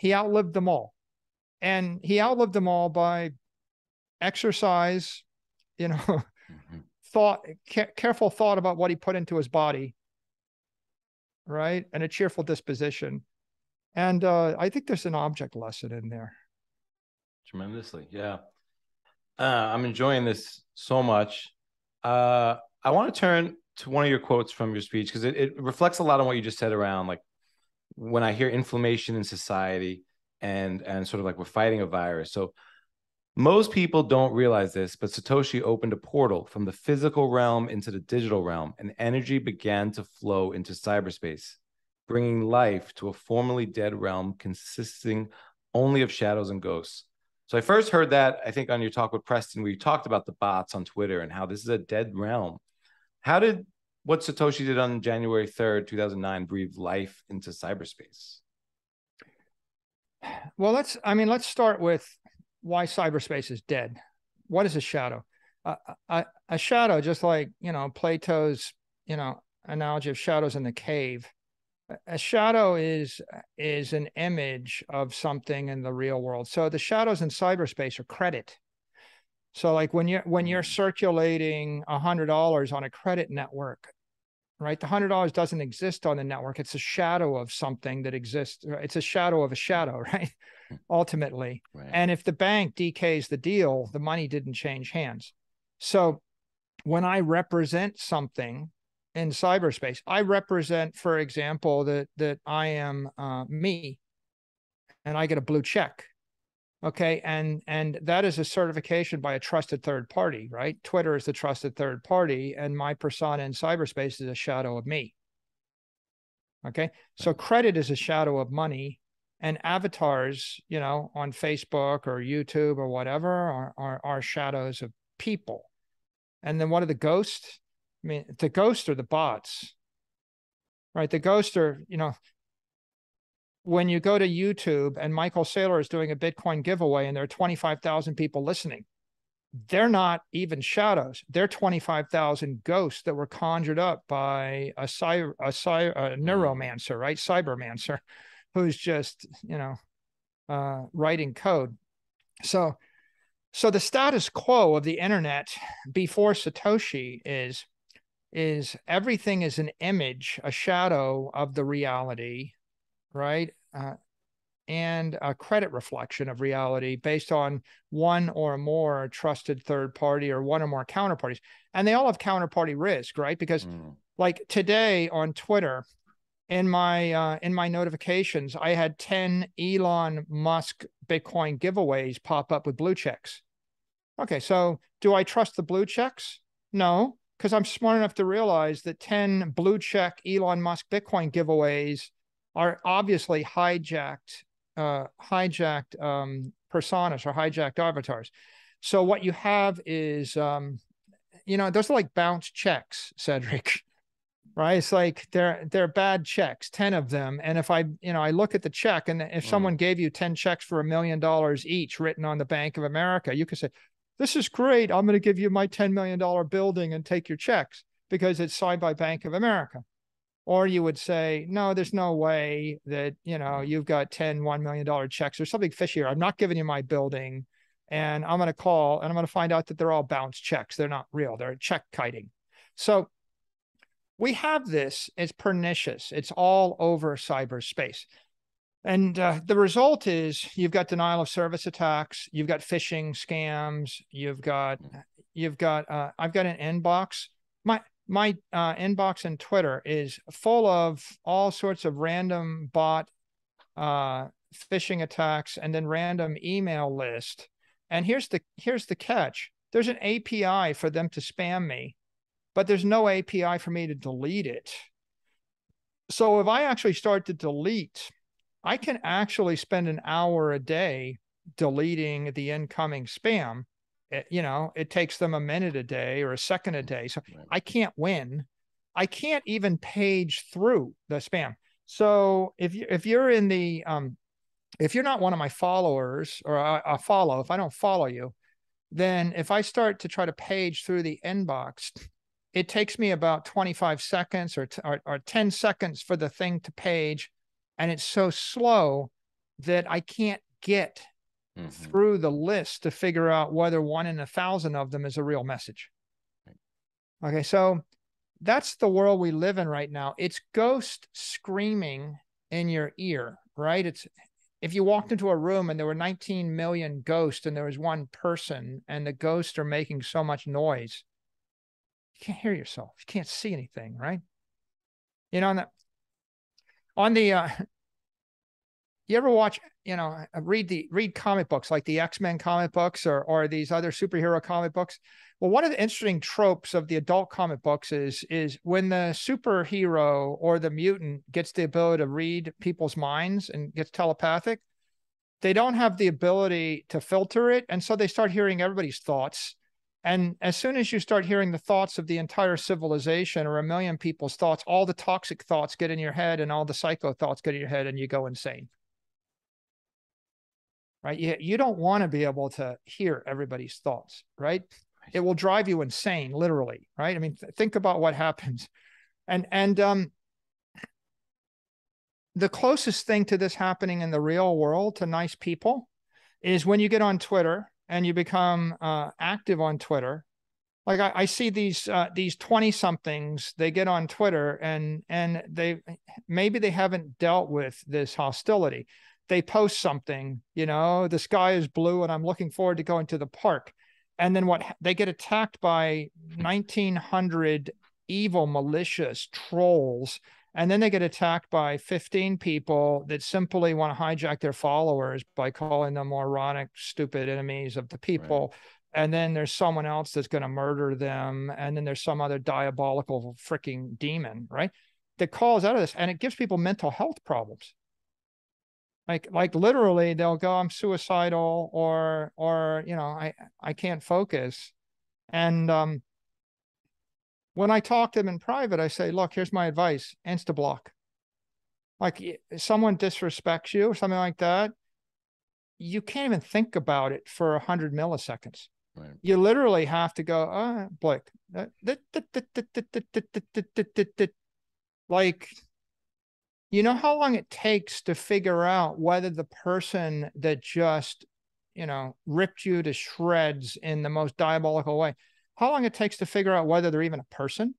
he outlived them all. And he outlived them all by exercise, you know, mm-hmm. thought, ca- careful thought about what he put into his body, right? And a cheerful disposition. And uh, I think there's an object lesson in there. Tremendously. Yeah. Uh, I'm enjoying this so much. Uh, I want to turn to one of your quotes from your speech because it, it reflects a lot on what you just said around like when I hear inflammation in society and and sort of like we're fighting a virus. So most people don't realize this, but Satoshi opened a portal from the physical realm into the digital realm, and energy began to flow into cyberspace, bringing life to a formerly dead realm consisting only of shadows and ghosts. So I first heard that I think on your talk with Preston, where you talked about the bots on Twitter and how this is a dead realm. How did what Satoshi did on January 3rd, 2009, breathed life into cyberspace? Well, let's, I mean, let's start with why cyberspace is dead. What is a shadow? Uh, a, a shadow, just like, you know, Plato's, you know, analogy of shadows in the cave. A shadow is is an image of something in the real world. So the shadows in cyberspace are credit. So like when you're when you're mm. circulating a hundred dollars on a credit network, right? The hundred dollars doesn't exist on the network. It's a shadow of something that exists. It's a shadow of a shadow, right? Ultimately. Right. And if the bank decays the deal, the money didn't change hands. So when I represent something in cyberspace, I represent, for example, that that I am uh, me, and I get a blue check okay and and that is a certification by a trusted third party right? Twitter is the trusted third party and my persona in cyberspace is a shadow of me. Okay? So credit is a shadow of money and avatars you know on facebook or youtube or whatever are are, are shadows of people. And then what are the ghosts? I mean the ghosts are the bots. Right? The ghosts are you know when you go to YouTube and Michael Saylor is doing a Bitcoin giveaway and there are 25,000 people listening, they're not even shadows. They're 25,000 ghosts that were conjured up by a, cy- a, cy- a mm-hmm. neuromancer, right? Cybermancer, who's just, you know, uh, writing code. So, so the status quo of the internet before Satoshi is is everything is an image, a shadow of the reality right? Uh, and a credit reflection of reality based on one or more trusted third party or one or more counterparties. And they all have counterparty risk, right? Because mm. like today on Twitter, in my uh, in my notifications, I had 10 Elon Musk Bitcoin giveaways pop up with blue checks. Okay, so do I trust the blue checks? No, because I'm smart enough to realize that 10 blue check Elon Musk Bitcoin giveaways are obviously hijacked uh, hijacked um, personas or hijacked avatars. So what you have is, um, you know, those are like bounce checks, Cedric. Right? It's like they're they're bad checks, ten of them. And if I, you know, I look at the check, and if mm. someone gave you ten checks for a million dollars each, written on the Bank of America, you could say, this is great. I'm going to give you my $10 million building and take your checks because it's signed by Bank of America. Or you would say, no, there's no way that, you know, you've got 10, $1 million checks or something fishy. here I'm not giving you my building. And I'm going to call and I'm going to find out that they're all bounce checks. They're not real. They're check kiting. So we have this. It's pernicious. It's all over cyberspace. And uh, the result is you've got denial of service attacks, you've got phishing scams, you've got you've got uh, I've got an inbox. My my uh, inbox and Twitter is full of all sorts of random bot uh, phishing attacks and then random email list. And here's the here's the catch: there's an API for them to spam me, but there's no API for me to delete it. So if I actually start to delete I can actually spend an hour a day deleting the incoming spam. It, you know, it takes them a minute a day or a second a day. So right. I can't win. I can't even page through the spam. So if you if you're in the um if you're not one of my followers or I, I follow, if I don't follow you, then if I start to try to page through the inbox, it takes me about 25 seconds or, t- or, or 10 seconds for the thing to page and it's so slow that I can't get mm-hmm. through the list to figure out whether one in a thousand of them is a real message. Okay, so that's the world we live in right now. It's ghost screaming in your ear, right? It's if you walked into a room and there were 19 million ghosts and there was one person and the ghosts are making so much noise, you can't hear yourself. You can't see anything, right? You know, on the uh, you ever watch you know uh, read the read comic books like the x-men comic books or or these other superhero comic books well one of the interesting tropes of the adult comic books is is when the superhero or the mutant gets the ability to read people's minds and gets telepathic they don't have the ability to filter it and so they start hearing everybody's thoughts and as soon as you start hearing the thoughts of the entire civilization or a million people's thoughts, all the toxic thoughts get in your head and all the psycho thoughts get in your head and you go insane. Right? You, you don't want to be able to hear everybody's thoughts, right? It will drive you insane, literally, right? I mean, th- think about what happens. And and um the closest thing to this happening in the real world to nice people is when you get on Twitter and you become uh, active on Twitter, like I, I see these uh, these twenty somethings, they get on Twitter and and they maybe they haven't dealt with this hostility. They post something, you know, the sky is blue and I'm looking forward to going to the park, and then what? They get attacked by nineteen hundred evil, malicious trolls and then they get attacked by 15 people that simply want to hijack their followers by calling them moronic, stupid enemies of the people. Right. And then there's someone else that's going to murder them. And then there's some other diabolical freaking demon, right? That calls out of this and it gives people mental health problems. Like, like literally they'll go, I'm suicidal or, or, you know, I, I can't focus. And, um, when I talk to them in private, I say, look, here's my advice insta block. Like someone disrespects you or something like that, you can't even think about it for 100 milliseconds. Right. You literally have to go, oh, Blake, like, you know how long it takes to figure out whether the person that just, you know, ripped you to shreds in the most diabolical way, how long it takes to figure out whether they're even a person.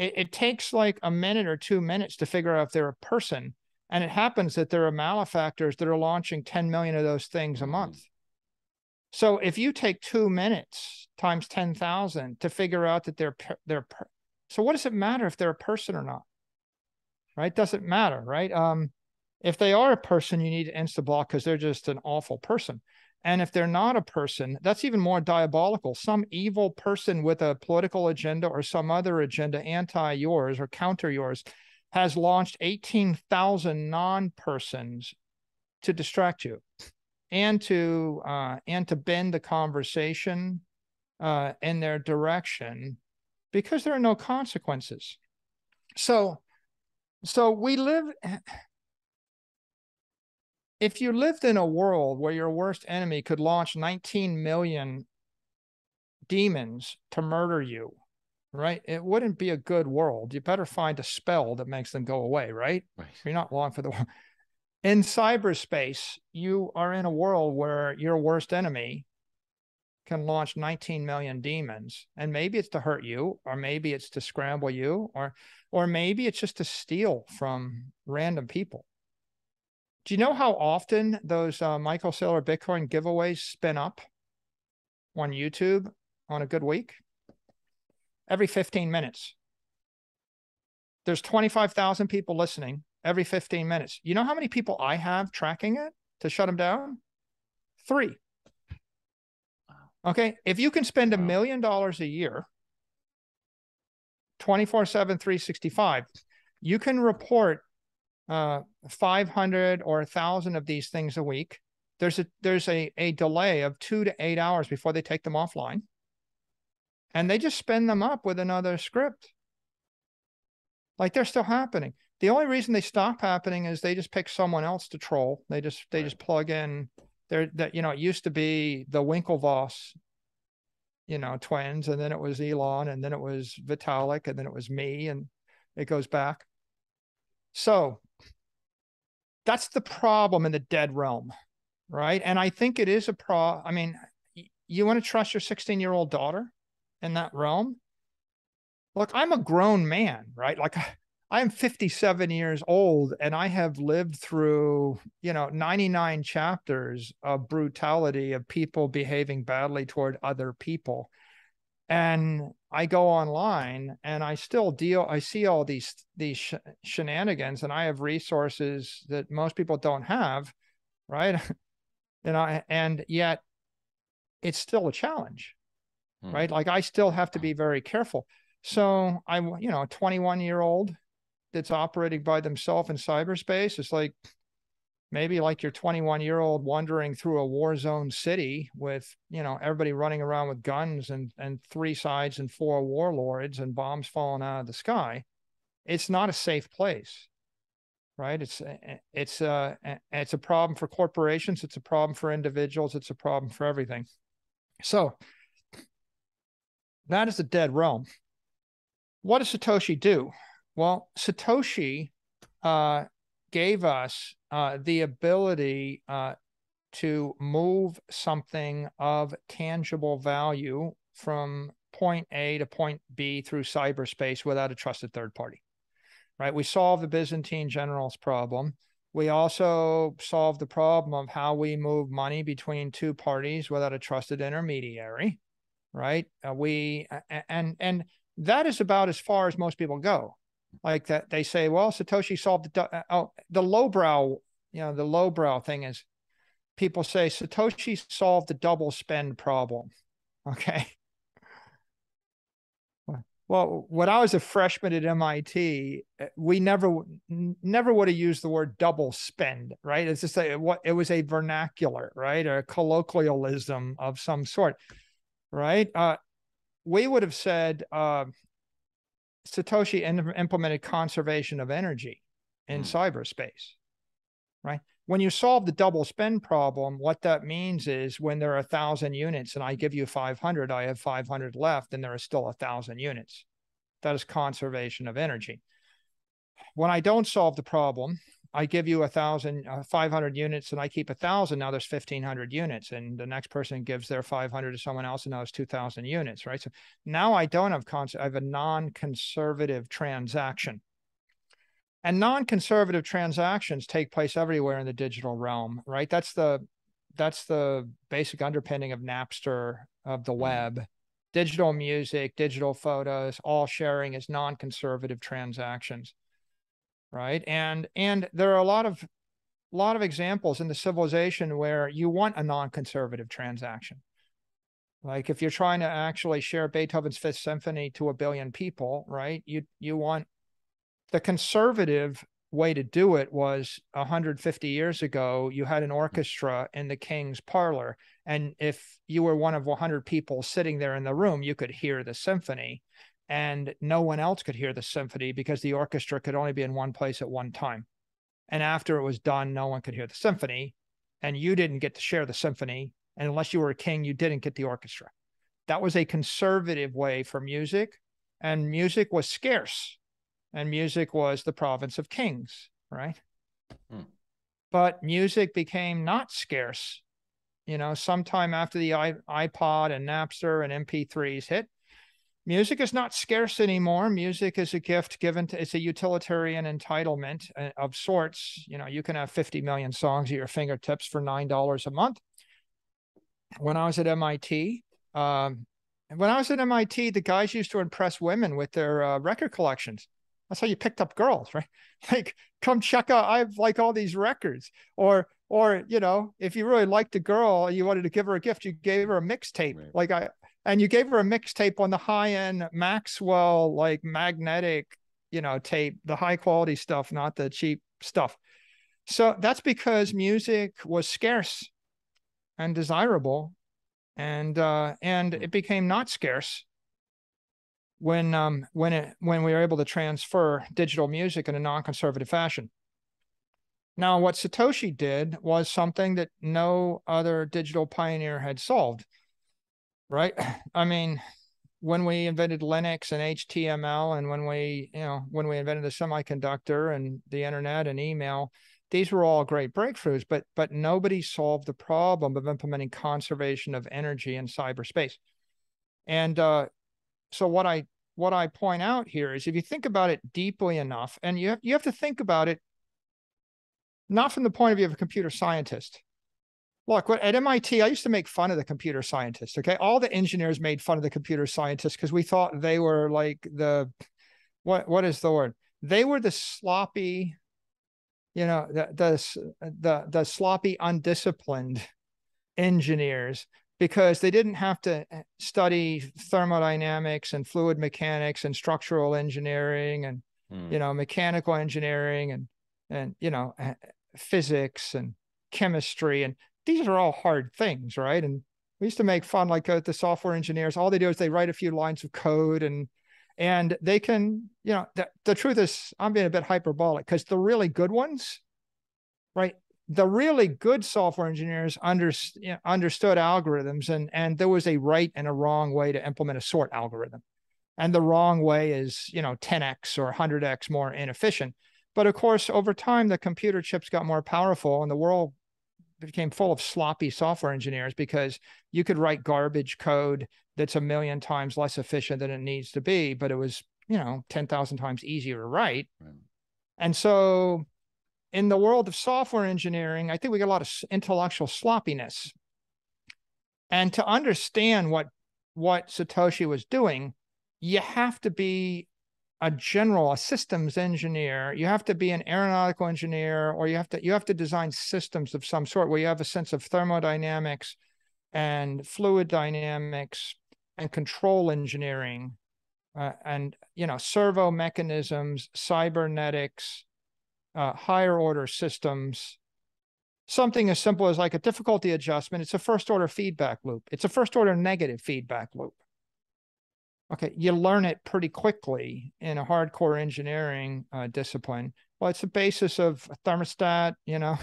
It, it takes like a minute or two minutes to figure out if they're a person. And it happens that there are malefactors that are launching 10 million of those things a mm-hmm. month. So if you take two minutes times 10,000 to figure out that they're, they're, so what does it matter if they're a person or not? Right? Doesn't matter, right? Um, if they are a person, you need to insta block because they're just an awful person. And if they're not a person, that's even more diabolical. Some evil person with a political agenda or some other agenda anti yours or counter yours has launched 18,000 non persons to distract you and to uh, and to bend the conversation uh, in their direction because there are no consequences. So, so we live if you lived in a world where your worst enemy could launch 19 million demons to murder you, right? It wouldn't be a good world. You better find a spell that makes them go away, right? Right. You're not long for the war. In cyberspace, you are in a world where your worst enemy can launch 19 million demons and maybe it's to hurt you or maybe it's to scramble you or or maybe it's just to steal from random people. Do you know how often those uh, michael saylor bitcoin giveaways spin up on youtube on a good week? Every 15 minutes. There's 25,000 people listening every 15 minutes. You know how many people i have tracking it to shut them down? Three. Okay. If you can spend a million dollars a year, 24 7, 365, you can report uh, 500 or 1,000 of these things a week. There's a there's a, a delay of two to eight hours before they take them offline. And they just spin them up with another script. Like they're still happening. The only reason they stop happening is they just pick someone else to troll. They just they Right. just plug in there that you know it used to be the Winklevoss, you know, twins, and then it was Elon, and then it was Vitalik, and then it was me, and it goes back. So that's the problem in the dead realm, right? And I think it is a pro. I mean, you want to trust your 16 year old daughter in that realm? Look, I'm a grown man, right? Like I am 57 years old and I have lived through, you know, 99 chapters of brutality of people behaving badly toward other people. And I go online and I still deal, I see all these these sh- shenanigans and I have resources that most people don't have, right? you know, and yet it's still a challenge, Hmm. right? Like I still have to be very careful. So I, you know, a 21 year old that's operating by themselves in cyberspace. Is like maybe like your 21 year old wandering through a war zone city with you know everybody running around with guns and and three sides and four warlords and bombs falling out of the sky it's not a safe place right? It's eh, eh, it's uh eh, it's a problem for corporations it's a problem for individuals it's a problem for everything. So that is the dead realm. What does satoshi do well satoshi uh gave us uh, the ability uh, to move something of tangible value from point A to point B through cyberspace without a trusted third party. Right? We solved the Byzantine generals problem. We also solved the problem of how we move money between two parties without a trusted intermediary. Right? Uh, we and and that is about as far as most people go like that they say well satoshi solved the oh, the lowbrow you know the lowbrow thing is people say satoshi solved the double spend problem. Okay. Well when i was a freshman at mit we never never would have used the word double spend right? It's just a, what it was a vernacular right? Or a colloquialism of some sort right? Uh, we would have said uh, Satoshi implemented conservation of energy in Hmm. cyberspace, right? When you solve the double spend problem, what that means is when there are a thousand units and I give you 500, I have 500 left and there are still a thousand units. That is conservation of energy. When I don't solve the problem, I give you a thousand, uh, 500 units and I keep a thousand. Now there's 1500 units and the next person gives their 500 to someone else and now it's 2000 units, right? So now I don't have, cons- I have a non-conservative transaction. And non-conservative transactions take place everywhere in the digital realm, right? That's the, that's the basic underpinning of Napster, of the web. Digital music, digital photos, all sharing is non-conservative transactions right? And and there are a lot of lot of examples in the civilization where you want a non-conservative transaction. Like if you're trying to actually share beethoven's fifth symphony to a billion people right you you want the conservative way to do it was 150 years ago you had an orchestra in the king's parlor and if you were one of 100 people sitting there in the room you could hear the symphony and no one else could hear the symphony because the orchestra could only be in one place at one time and after it was done, no one could hear the symphony, and you didn't get to share the symphony. And unless you were a king, you didn't get the orchestra. That was a conservative way for music, and music was scarce, and music was the province of kings, right? Hmm. But music became not scarce. You know, sometime after the iPod and Napster and MP3s hit, music is not scarce anymore. Music is a gift given to, it's a utilitarian entitlement uh, of sorts. You know, you can have 50 million songs at your fingertips for $9 a month. When I was at MIT, um, when I was at MIT, the guys used to impress women with their uh, record collections. That's how you picked up girls, right? Like, come check out. I have like all these records, or or you know, if you really liked a girl, you wanted to give her a gift, you gave her a mixtape. Right. Like I and you gave her a mixtape on the high end Maxell like magnetic, you know, tape, the high quality stuff, not the cheap stuff. So that's because music was scarce and desirable, and uh, and it became not scarce when um, when it when we were able to transfer digital music in a non-conservative fashion. Now, what Satoshi did was something that no other digital pioneer had solved right? I mean, when we invented Linux and HTML, and when we, you know, when we invented the semiconductor and the internet and email, these were all great breakthroughs, but but nobody solved the problem of implementing conservation of energy in cyberspace. And uh, so what I what I point out here is if you think about it deeply enough, and you have, you have to think about it not from the point of view of a computer scientist, Look, at MIT, I used to make fun of the computer scientists. Okay. All the engineers made fun of the computer scientists because we thought they were like the, what, what is the word? They were the sloppy, you know, the, the, the, the sloppy, undisciplined engineers because they didn't have to eh, study thermodynamics and fluid mechanics and structural engineering and, hmm. you know, mechanical engineering and, and, you know, eh, physics and chemistry and these are all hard things, right? And we used to make fun like uh, the software engineers. All they do is they write a few lines of code and and they can, you know, the, the truth is I'm being a bit hyperbolic because the really good ones, right? The really good software engineers under, you know, understood algorithms and and there was a right and a wrong way to implement a sort algorithm. And the wrong way is, you know, 10x or 100x more inefficient. But of course, over time, the computer chips got more powerful and the world became full of sloppy software engineers because you could write garbage code that's a million times less efficient than it needs to be, but it was, you know, 10,000 times easier to write. Right. And so in the world of software engineering, I think we get a lot of intellectual sloppiness. And to understand what what Satoshi was doing, you have to be a general, a systems engineer, you have to be an aeronautical engineer, or you have to you have to design systems of some sort where you have a sense of thermodynamics and fluid dynamics and control engineering uh, and you know servo mechanisms cybernetics uh, higher order systems. Something as simple as like a difficulty adjustment. It's a first order feedback loop. It's a first order negative feedback loop Okay, you learn it pretty quickly in a hardcore engineering uh, discipline. Well, it's the basis of a thermostat. You know,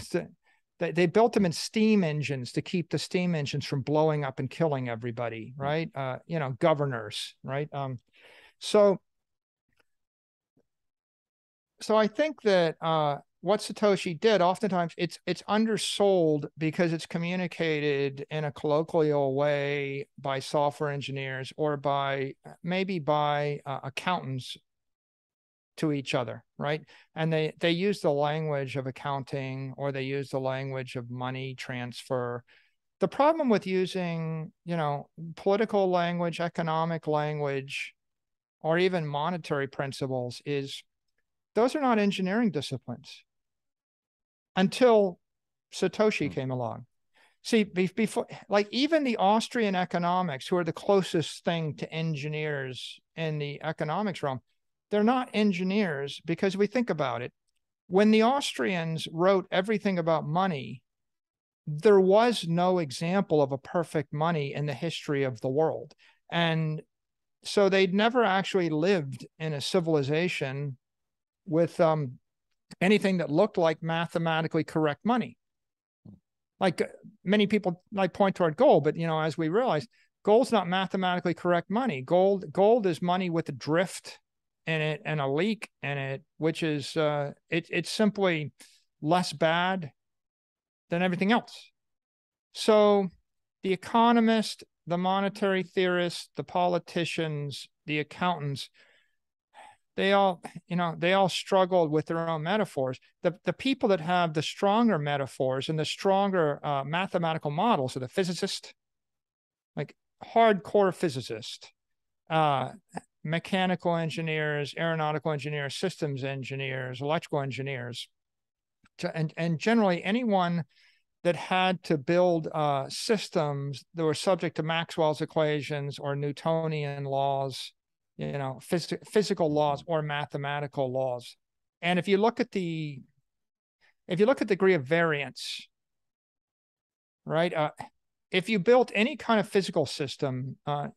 they they built them in steam engines to keep the steam engines from blowing up and killing everybody. Hmm. Right? Uh, you know, governors. Right? Um, so, so I think that uh, what Satoshi did, oftentimes it's it's undersold because it's communicated in a colloquial way by software engineers or by maybe by uh, accountants to each other, right? And they they use the language of accounting or they use the language of money transfer. The problem with using, you know, political language, economic language, or even monetary principles is those are not engineering disciplines until Satoshi mm. came along. See, before, like even the Austrian economics, who are the closest thing to engineers in the economics realm, they're not engineers because we think about it. When the Austrians wrote everything about money, there was no example of a perfect money in the history of the world. And so they'd never actually lived in a civilization with um, anything that looked like mathematically correct money. Like uh, many people like point toward gold, but you know, as we realize, gold's not mathematically correct money. Gold gold is money with a drift in it and a leak in it, which is uh, it, it's simply less bad than everything else. So the economist, the monetary theorists, the politicians, the accountants, they all, you know, they all struggled with their own metaphors. The, the people that have the stronger metaphors and the stronger uh, mathematical models are the physicist, like hardcore physicist, uh, mechanical engineers, aeronautical engineers, systems engineers, electrical engineers, and, and generally anyone that had to build uh, systems that were subject to Maxwell's equations or Newtonian laws, you know, phys- physical laws or mathematical laws. And if you look at the, if you look at the degree of variance, right? Uh, if you built any kind of physical system, uh,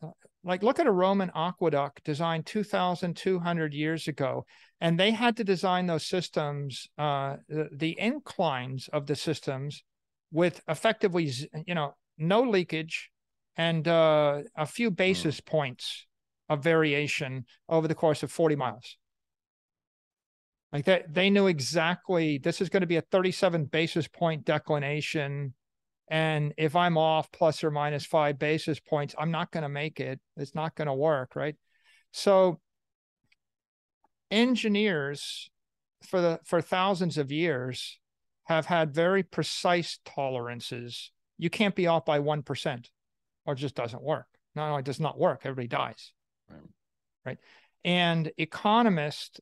like look at a Roman aqueduct designed 2,200 years ago, and they had to design those systems, uh, the, the inclines of the systems with effectively, you know, no leakage and uh, a few hmm. basis mm. points of variation over the course of 40 miles. Like that, they knew exactly this is going to be a 37 basis point declination. And if I'm off plus or minus five basis points, I'm not going to make it. It's not going to work. Right. So engineers for the for thousands of years have had very precise tolerances. You can't be off by 1% or just doesn't work. Not only does not work, everybody dies. Right. right. And economists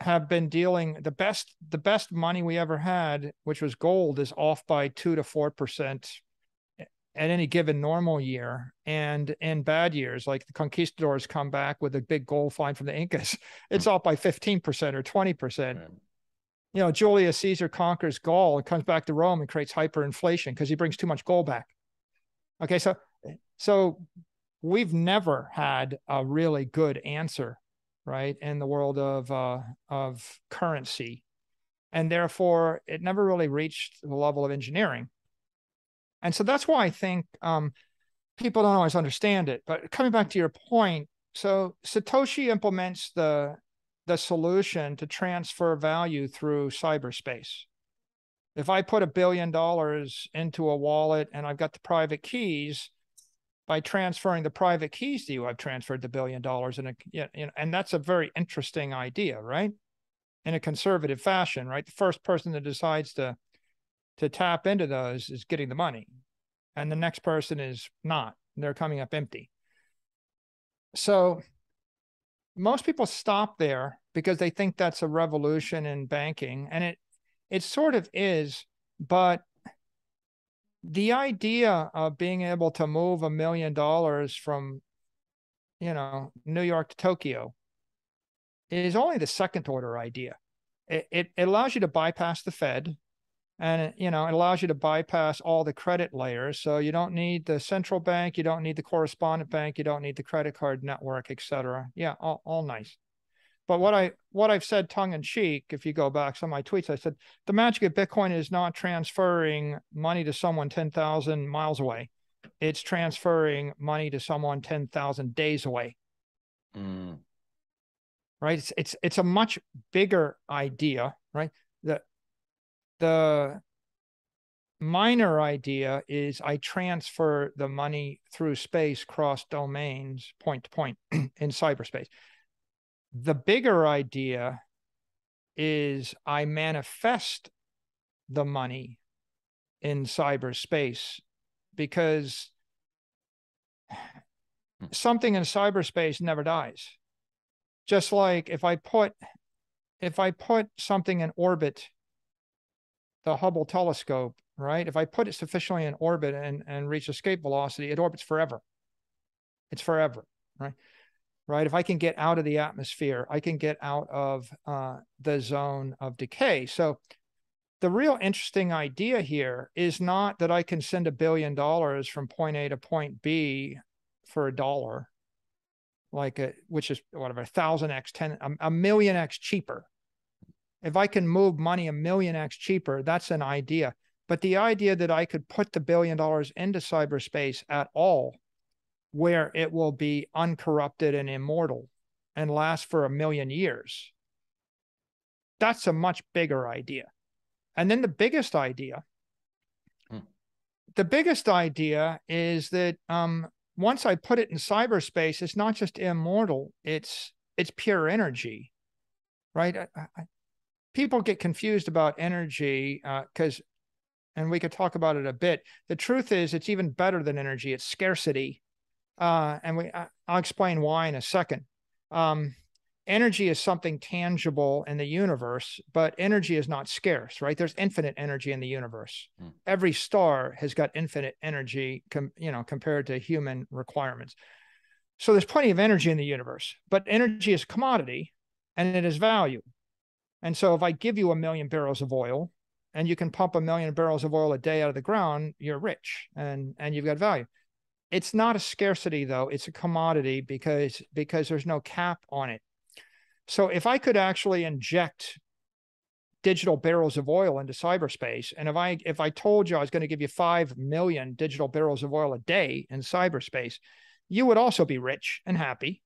have been dealing the best the best money we ever had, which was gold, is off by two to four percent at any given normal year. And in bad years, like the conquistadors come back with a big gold find from the Incas, it's mm. off by 15% or 20%. Right you know, Julius Caesar conquers Gaul and comes back to Rome and creates hyperinflation because he brings too much gold back. Okay, so so we've never had a really good answer, right, in the world of uh, of currency, and therefore it never really reached the level of engineering. And so that's why I think um, people don't always understand it. But coming back to your point, so Satoshi implements the the solution to transfer value through cyberspace. If I put a billion dollars into a wallet and I've got the private keys, by transferring the private keys to you, I've transferred the billion dollars, and you know, and that's a very interesting idea, right? In a conservative fashion, right? The first person that decides to to tap into those is getting the money, and the next person is not. They're coming up empty. So most people stop there because they think that's a revolution in banking and it it sort of is but the idea of being able to move a million dollars from you know new york to tokyo is only the second order idea. It, it, it allows you to bypass the fed and you know it allows you to bypass all the credit layers. So you don't need the central bank you don't need the correspondent bank you don't need the credit card network et cetera. Yeah all, all nice but what i what i've said tongue in cheek if you go back some of my tweets i said the magic of bitcoin is not transferring money to someone 10,000 miles away it's transferring money to someone 10,000 days away mm. right it's, it's it's a much bigger idea right the the minor idea is I transfer the money through space cross domains, point to point in cyberspace. The bigger idea is I manifest the money in cyberspace because something in cyberspace never dies. Just like if I put if I put something in orbit the Hubble telescope, right? If I put it sufficiently in orbit and, and reach escape velocity, it orbits forever. It's forever, right? Right. If I can get out of the atmosphere, I can get out of uh, the zone of decay. So the real interesting idea here is not that I can send a billion dollars from point A to point B for a dollar, like a, which is whatever, a thousand X, 10, a, a million X cheaper If I can move money a million X cheaper, that's an idea. But the idea that I could put the billion dollars into cyberspace at all, where it will be uncorrupted and immortal and last for a million years, that's a much bigger idea. And then the biggest idea, Hmm. the biggest idea is that um, once I put it in cyberspace, it's not just immortal; it's it's pure energy, right? I, I, people get confused about energy because, and we could talk about it a bit. The truth is, it's even better than energy. It's scarcity, uh, and we I, I'll explain why in a second. Um, energy is something tangible in the universe, but energy is not scarce, right? There's infinite energy in the universe. Hmm. Every star has got infinite energy, com- you know, compared to human requirements. So there's plenty of energy in the universe, but energy is a commodity and it is value. And so if I give you a million barrels of oil and you can pump a million barrels of oil a day out of the ground, you're rich and and you've got value. It's not a scarcity though, it's a commodity because because there's no cap on it. So if I could actually inject digital barrels of oil into cyberspace, and if I if I told you I was going to give you five million digital barrels of oil a day in cyberspace, you would also be rich and happy,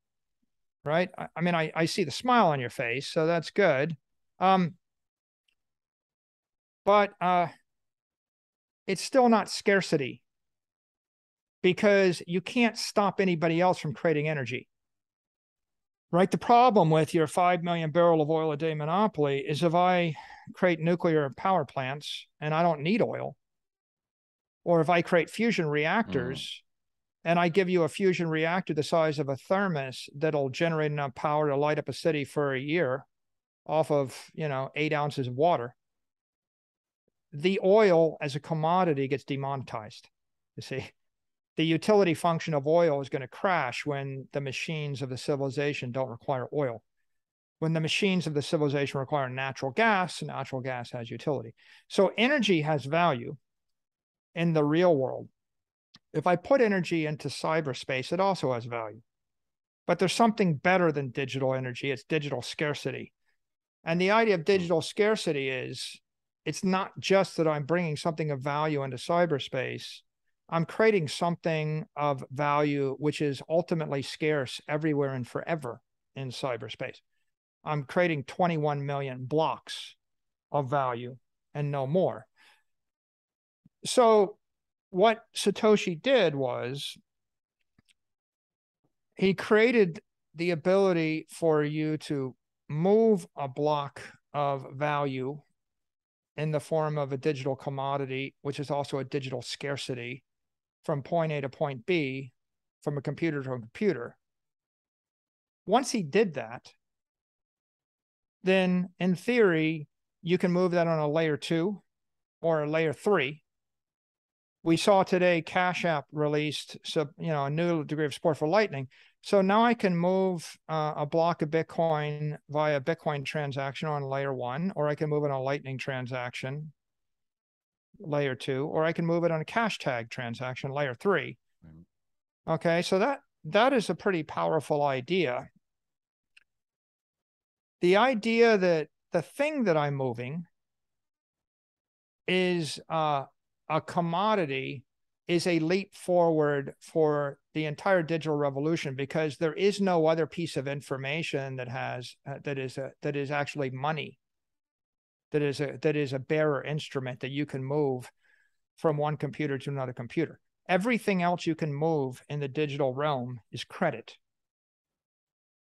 right? I, I mean, I, I see the smile on your face, so that's good. Um, but uh, it's still not scarcity because you can't stop anybody else from creating energy right? The problem with your 5 million barrel of oil a day monopoly is if I create nuclear power plants and I don't need oil, or if I create fusion reactors mm. and I give you a fusion reactor the size of a thermos that'll generate enough power to light up a city for a year off of, you know, eight ounces of water, the oil as a commodity gets demonetized. You see, the utility function of oil is going to crash when the machines of the civilization don't require oil. When the machines of the civilization require natural gas, natural gas has utility. So energy has value in the real world. If I put energy into cyberspace, it also has value. But there's something better than digital energy. It's digital scarcity. And the idea of hmm. digital scarcity is it's not just that I'm bringing something of value into cyberspace, I'm creating something of value which is ultimately scarce everywhere and forever in cyberspace. I'm creating 21 million blocks of value and no more. So, what Satoshi did was he created the ability for you to move a block of value in the form of a digital commodity, which is also a digital scarcity from point A to point B from a computer to a computer. Once he did that, then in theory, you can move that on a layer two or a layer three. We saw today Cash App released so you know a new degree of support for Lightning. So now I can move uh, a block of Bitcoin via Bitcoin transaction on layer one, or I can move it on a Lightning transaction layer two, or I can move it on a cash tag transaction layer three. Mm-hmm. Okay, so that that is a pretty powerful idea. The idea that the thing that I'm moving is uh, a commodity is a leap forward for the entire digital revolution because there is no other piece of information that has uh, that is a, that is actually money that is a that is a bearer instrument that you can move from one computer to another computer. Everything else you can move in the digital realm is credit.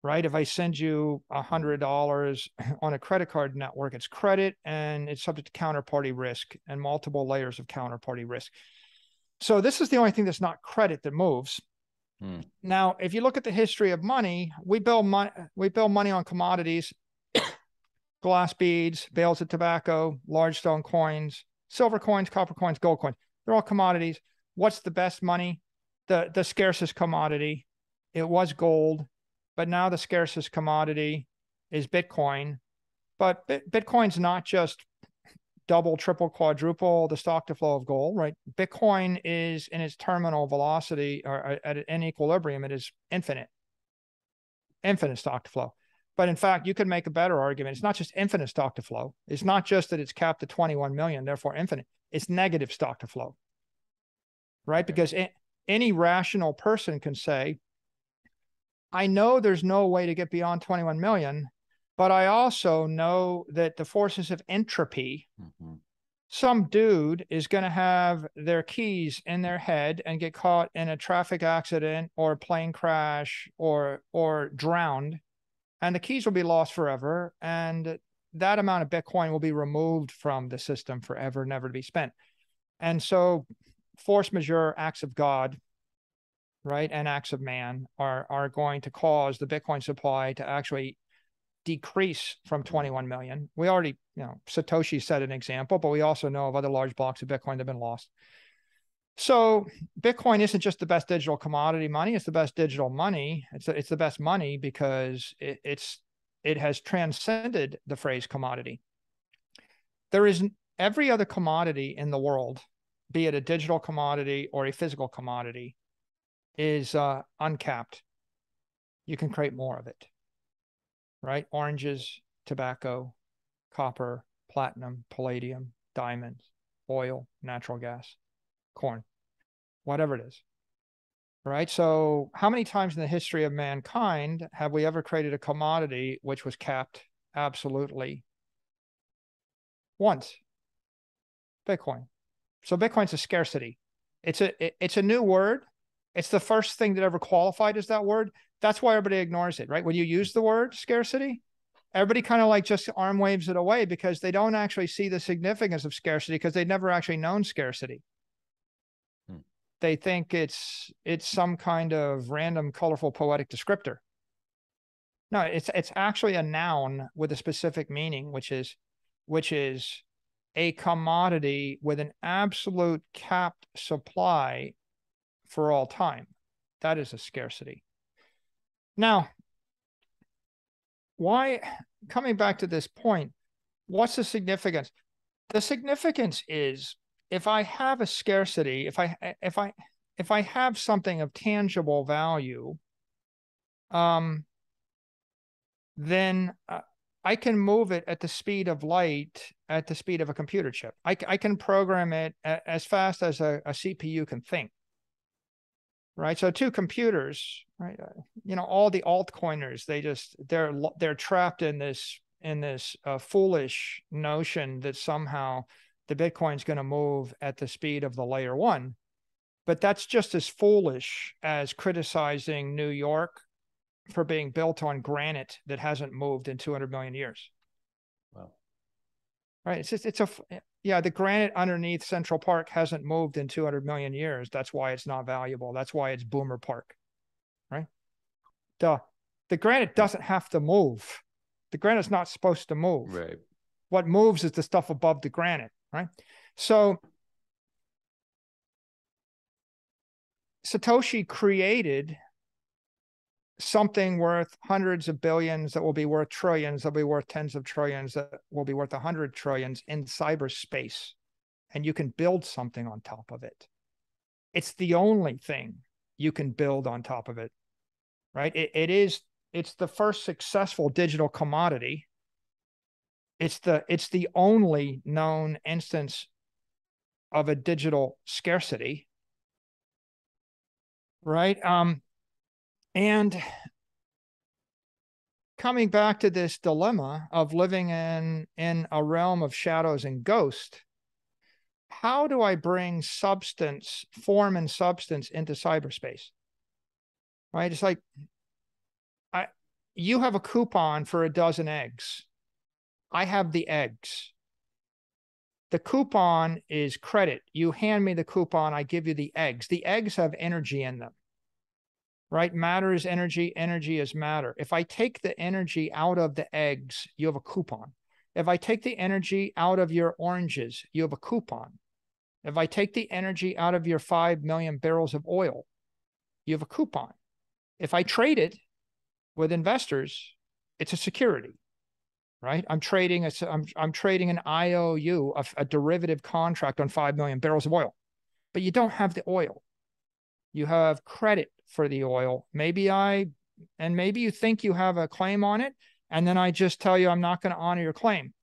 Right? If I send you a hundred dollars on a credit card network, it's credit and it's subject to counterparty risk and multiple layers of counterparty risk. So this is the only thing that's not credit that moves. Hmm. Now, if you look at the history of money, we build money we build money on commodities glass beads, bales of tobacco, large stone coins, silver coins, copper coins, gold coins. They're all commodities. What's the best money? The the scarcest commodity. It was gold, but now the scarcest commodity is Bitcoin. But Bitcoin's not just double, triple, quadruple the stock to flow of gold, right? Bitcoin is in its terminal velocity or uh, at an equilibrium, it is infinite, infinite stock to flow. But in fact, you could make a better argument. It's not just infinite stock to flow. It's not just that it's capped at 21 million, therefore infinite. It's negative stock to flow. Right? Because a- any rational person can say, I know there's no way to get beyond 21 million, but I also know that the forces of entropy, Mhm. some dude is going to have their keys in their head and get caught in a traffic accident or a plane crash or or drowned and the keys will be lost forever and that amount of bitcoin will be removed from the system forever never to be spent. And so force majeure acts of god right and acts of man are are going to cause the bitcoin supply to actually decrease from 21 million. We already you know satoshi set an example but we also know of other large blocks of bitcoin that have been lost so bitcoin isn't just the best digital commodity money it's the best digital money. It's it's the best money because it, it's it has transcended the phrase commodity. There is every other commodity in the world be it a digital commodity or a physical commodity is uh, uncapped. You can create more of it right? Oranges tobacco copper platinum palladium diamonds oil natural gas corn, whatever it is. Right. So, how many times in the history of mankind have we ever created a commodity which was capped absolutely? Once. Bitcoin. So Bitcoin's a scarcity. It's a it's a new word. It's the first thing that ever qualified as that word. That's why everybody ignores it, right? When you use the word scarcity, everybody kind of like just arm waves it away because they don't actually see the significance of scarcity because they've never actually known scarcity they think it's it's some kind of random colorful poetic descriptor. No it's it's actually a noun with a specific meaning which is which is a commodity with an absolute capped supply for all time. That is a scarcity. Now why coming back to this point what's the significance? The significance is if I have a scarcity, if I if I if I have something of tangible value, um, then uh, I can move it at the speed of light, at the speed of a computer chip. I, I can program it a, as fast as a, a CPU can think. Right. So two computers, right? Uh, you know, all the altcoiners, they just they're they're trapped in this in this uh, foolish notion that somehow the Bitcoin's going to move at the speed of the layer one. But that's just as foolish as criticizing New York for being built on granite that hasn't moved in 200 million years. Wow. Right. It's just, it's a, yeah, the granite underneath Central Park hasn't moved in 200 million years. That's why it's not valuable. That's why it's Boomer Park. Right. The, the granite doesn't have to move. The granite's not supposed to move. Right. What moves is the stuff above the granite right? So Satoshi created something worth hundreds of billions that will be worth trillions, that'll be worth tens of trillions, that will be worth a hundred trillions in cyberspace. And you can build something on top of it. It's the only thing you can build on top of it, right? It, it is, it's the first successful digital commodity it's the it's the only known instance of a digital scarcity. Right um and coming back to this dilemma of living in in a realm of shadows and ghost how do i bring substance form and substance into cyberspace? Right it's like i you have a coupon for a dozen eggs I have the eggs. The coupon is credit. You hand me the coupon, I give you the eggs. The eggs have energy in them, right? Matter is energy, energy is matter. If I take the energy out of the eggs, you have a coupon. If I take the energy out of your oranges, you have a coupon. If I take the energy out of your 5 million barrels of oil, you have a coupon. If I trade it with investors, it's a security right? I'm trading a, I'm, I'm trading an IOU, a, a derivative contract on 5 million barrels of oil, but you don't have the oil. You have credit for the oil. Maybe I, and maybe you think you have a claim on it. and then I just tell you I'm not going to honor your claim.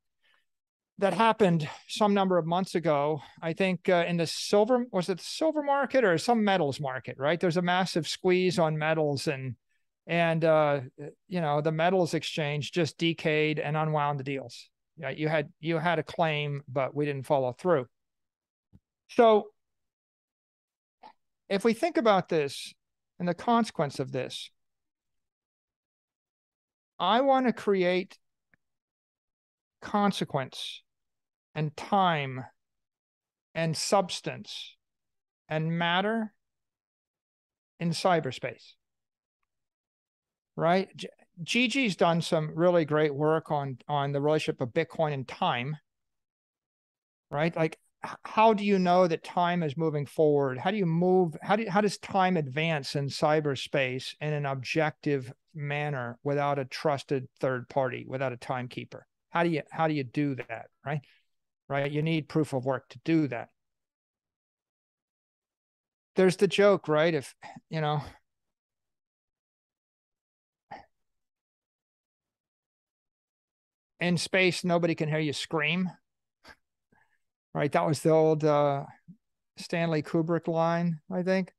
That happened some number of months ago. I think uh, in the silver was it the silver market or some metals market, right? There's a massive squeeze on metals and and uh, you know the metals exchange just decayed and unwound the deals. Yeah, you had you had a claim, but we didn't follow through. So if we think about this and the consequence of this, I want to create consequence and time and substance and matter in cyberspace. Right? Gigi's done some really great work on on the relationship of Bitcoin and time. Right? Like how do you know that time is moving forward? How do you move? How do you, how does time advance in cyberspace in an objective manner without a trusted third party, without a timekeeper? How do you how do you do that? Right, right. You need proof of work to do that. There's the joke, right? If you know. In space, nobody can hear you scream right? That was the old uh, Stanley Kubrick line, I think.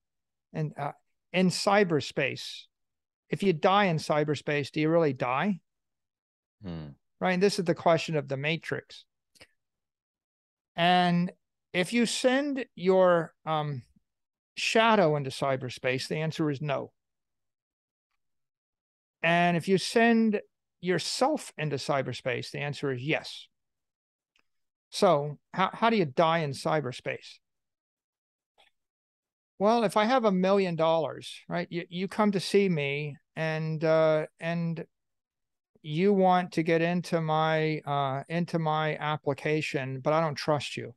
And uh, in cyberspace, if you die in cyberspace, do you really die? Hmm. Right. And this is the question of the matrix. And if you send your um, shadow into cyberspace, the answer is no. And if you send yourself into cyberspace, the answer is yes. So, how, how do you die in cyberspace? Well, if I have a million dollars, right, you, you come to see me and uh, and you want to get into my uh, into my application, but I don't trust you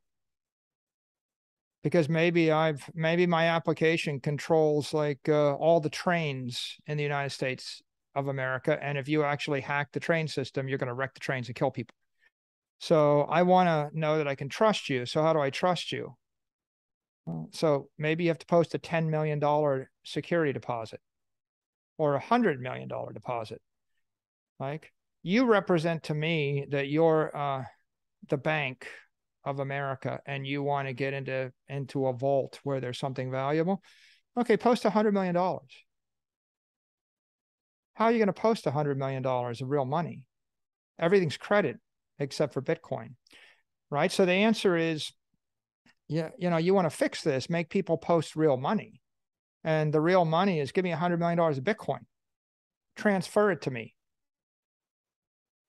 because maybe I've maybe my application controls like uh, all the trains in the United States of America, and if you actually hack the train system, you're going to wreck the trains and kill people. So I want to know that I can trust you. So how do I trust you? So maybe you have to post a $10 million security deposit or a $100 million deposit. Like you represent to me that you're uh, the bank of America and you want to get into into a vault where there's something valuable. Okay, post a $100 million. How are you going to post a $100 million of real money? Everything's credit except for Bitcoin, right? So the answer is, yeah, you know, you want to fix this, make people post real money. And the real money is give me a $100 million of Bitcoin, transfer it to me.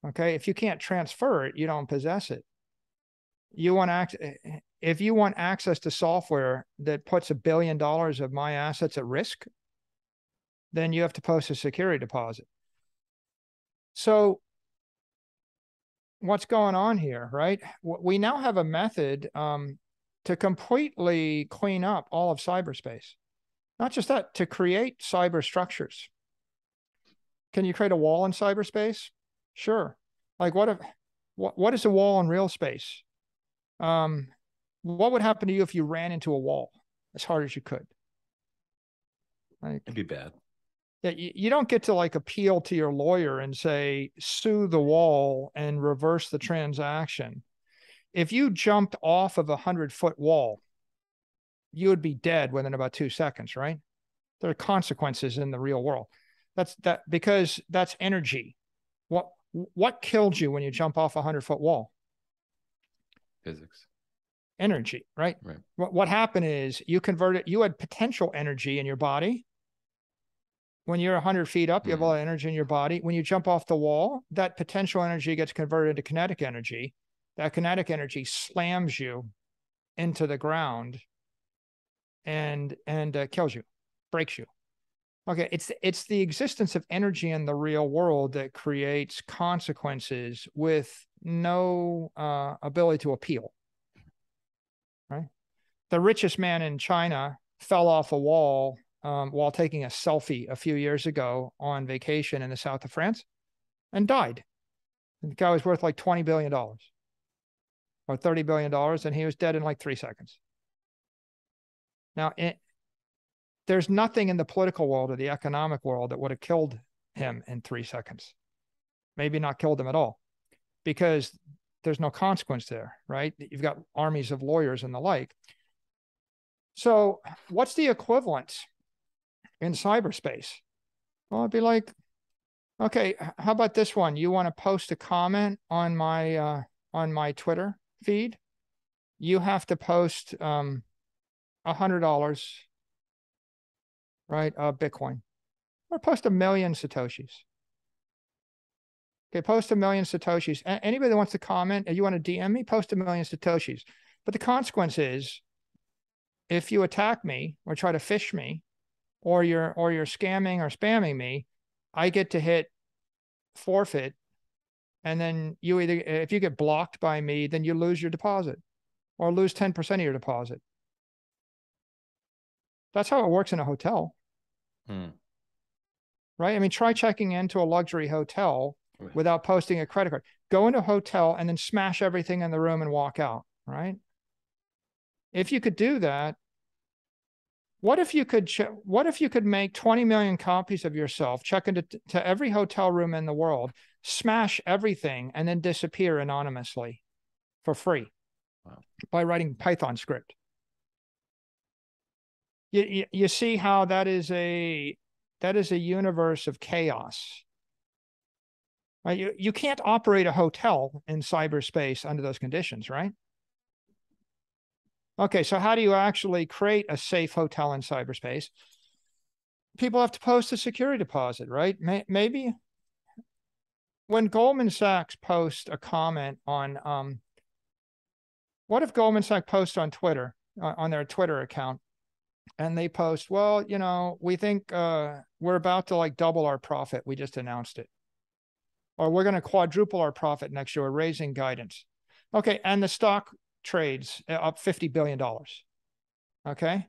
Okay. If you can't transfer it, you don't possess it. You want access, eh, eh, if you want access to software that puts a billion dollars of my assets at risk, then you have to post a security deposit. So what's going on here, right? We now have a method um, to completely clean up all of cyberspace. Not just that, to create cyber structures. Can you create a wall in cyberspace? Sure. Like what if what what is a wall in real space? Um, what would happen to you if you ran into a wall as hard as you could? Like, It'd be bad that you, you don't get to like appeal to your lawyer and say sue the wall and reverse the transaction. If you jumped off of a hundred foot wall you would be dead within about two seconds right? There are consequences in the real world. That's that because that's energy. What what killed you when you jump off a hundred foot wall? Physics. Energy right? Right. What, what happened is you converted you had potential energy in your body when you're 100 feet up, you have a mm-hmm. lot of energy in your body. When you jump off the wall, that potential energy gets converted into kinetic energy. That kinetic energy slams you into the ground and and uh, kills you, breaks you. Okay, it's it's the existence of energy in the real world that creates consequences with no uh, ability to appeal. Right, the richest man in China fell off a wall um, while taking a selfie a few years ago on vacation in the south of France and died. And the guy was worth like $20 billion or $30 billion, and he was dead in like three seconds. Now, it, there's nothing in the political world or the economic world that would have killed him in three seconds. maybe not killed them at all, because there's no consequence there, right? You've got armies of lawyers and the like. So, what's the equivalent in cyberspace? Well, I'd be like, okay, how about this one? You want to post a comment on my uh, on my Twitter feed? You have to post um, a hundred dollars, right? Of Bitcoin, or post a million satoshis. Okay, post a million satoshis. Anybody that wants to comment, and you want to DM me, post a million satoshis. But the consequence is, if you attack me or try to phish me, or you're or you're scamming or spamming me, I get to hit forfeit, and then you either if you get blocked by me, then you lose your deposit, or lose ten percent of your deposit. That's how it works in a hotel. Hmm. Right? I mean, try checking into a luxury hotel without posting a credit card. Go into a hotel and then smash everything in the room and walk out, right? If you could do that, what if you could ch- what if you could make 20 million copies of yourself, check into t- to every hotel room in the world, smash everything and then disappear anonymously for free wow. by writing Python script? You, you, you see how that is a that is a universe of chaos Right? You, you can't operate a hotel in cyberspace under those conditions, right? Okay, so how do you actually create a safe hotel in cyberspace? People have to post a security deposit, right? Maybe when Goldman Sachs posts a comment on, um, what if Goldman Sachs posts on Twitter, uh, on their Twitter account, and they post, well, you know, we think uh, we're about to like double our profit. We just announced it or we're going to quadruple our profit next year. We're raising guidance. Okay. And the stock trades uh, up $50 billion. Okay.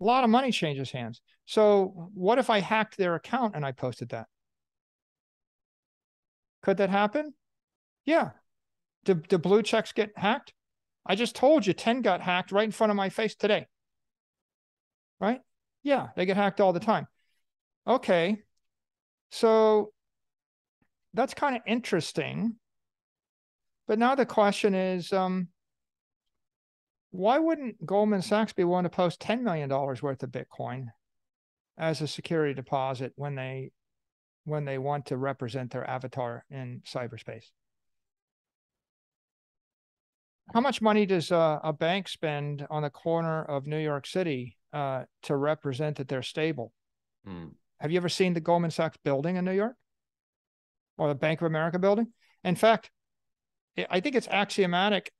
A lot of money changes hands. So what if I hacked their account and I posted that? Could that happen? Yeah. Do, do blue checks get hacked? I just told you 10 got hacked right in front of my face today. Right? Yeah, they get hacked all the time. Okay. So that's kind of interesting. But now the question is, um, why wouldn't Goldman Sachs be willing to post $10 million worth of Bitcoin as a security deposit when they when they want to represent their avatar in cyberspace? How much money does uh, a bank spend on the corner of New York City uh, to represent that they're stable? Hmm. Have you ever seen the Goldman Sachs building in New York or the Bank of America building? In fact, I think it's axiomatic.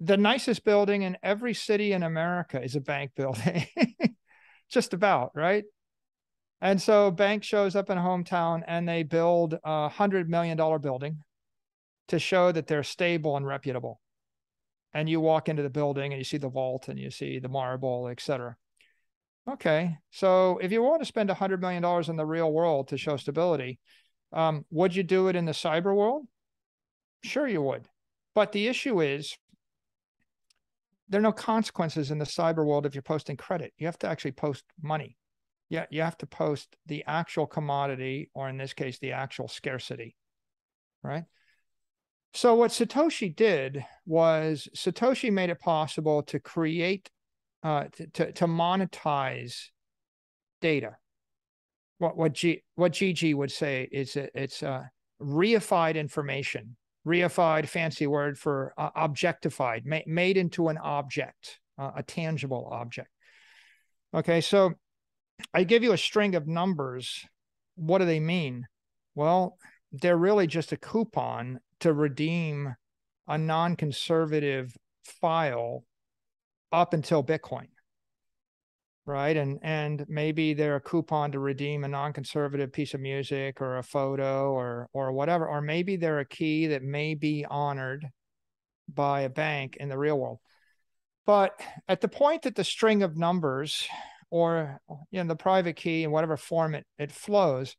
The nicest building in every city in America is a bank building, just about, right? And so bank shows up in a hometown and they build a hundred million dollar building to show that they're stable and reputable. And you walk into the building and you see the vault and you see the marble, et cetera. Okay. So if you want to spend a $100 million in the real world to show stability, um, would you do it in the cyber world? Sure, you would. But the issue is there are no consequences in the cyber world if you're posting credit. You have to actually post money. Yeah, you have to post the actual commodity, or in this case, the actual scarcity. Right. So what Satoshi did was Satoshi made it possible to create uh, to, to monetize data. What what G what Gigi would say is it, it's uh, reified information, reified fancy word for uh, objectified, ma- made into an object, uh, a tangible object. Okay, so I give you a string of numbers. What do they mean? Well, they're really just a coupon to redeem a non-conservative file up until Bitcoin. Right. And and maybe they're a coupon to redeem a non-conservative piece of music or a photo or or whatever. Or maybe they're a key that may be honored by a bank in the real world. But at the point that the string of numbers or you know the private key in whatever form it, it flows,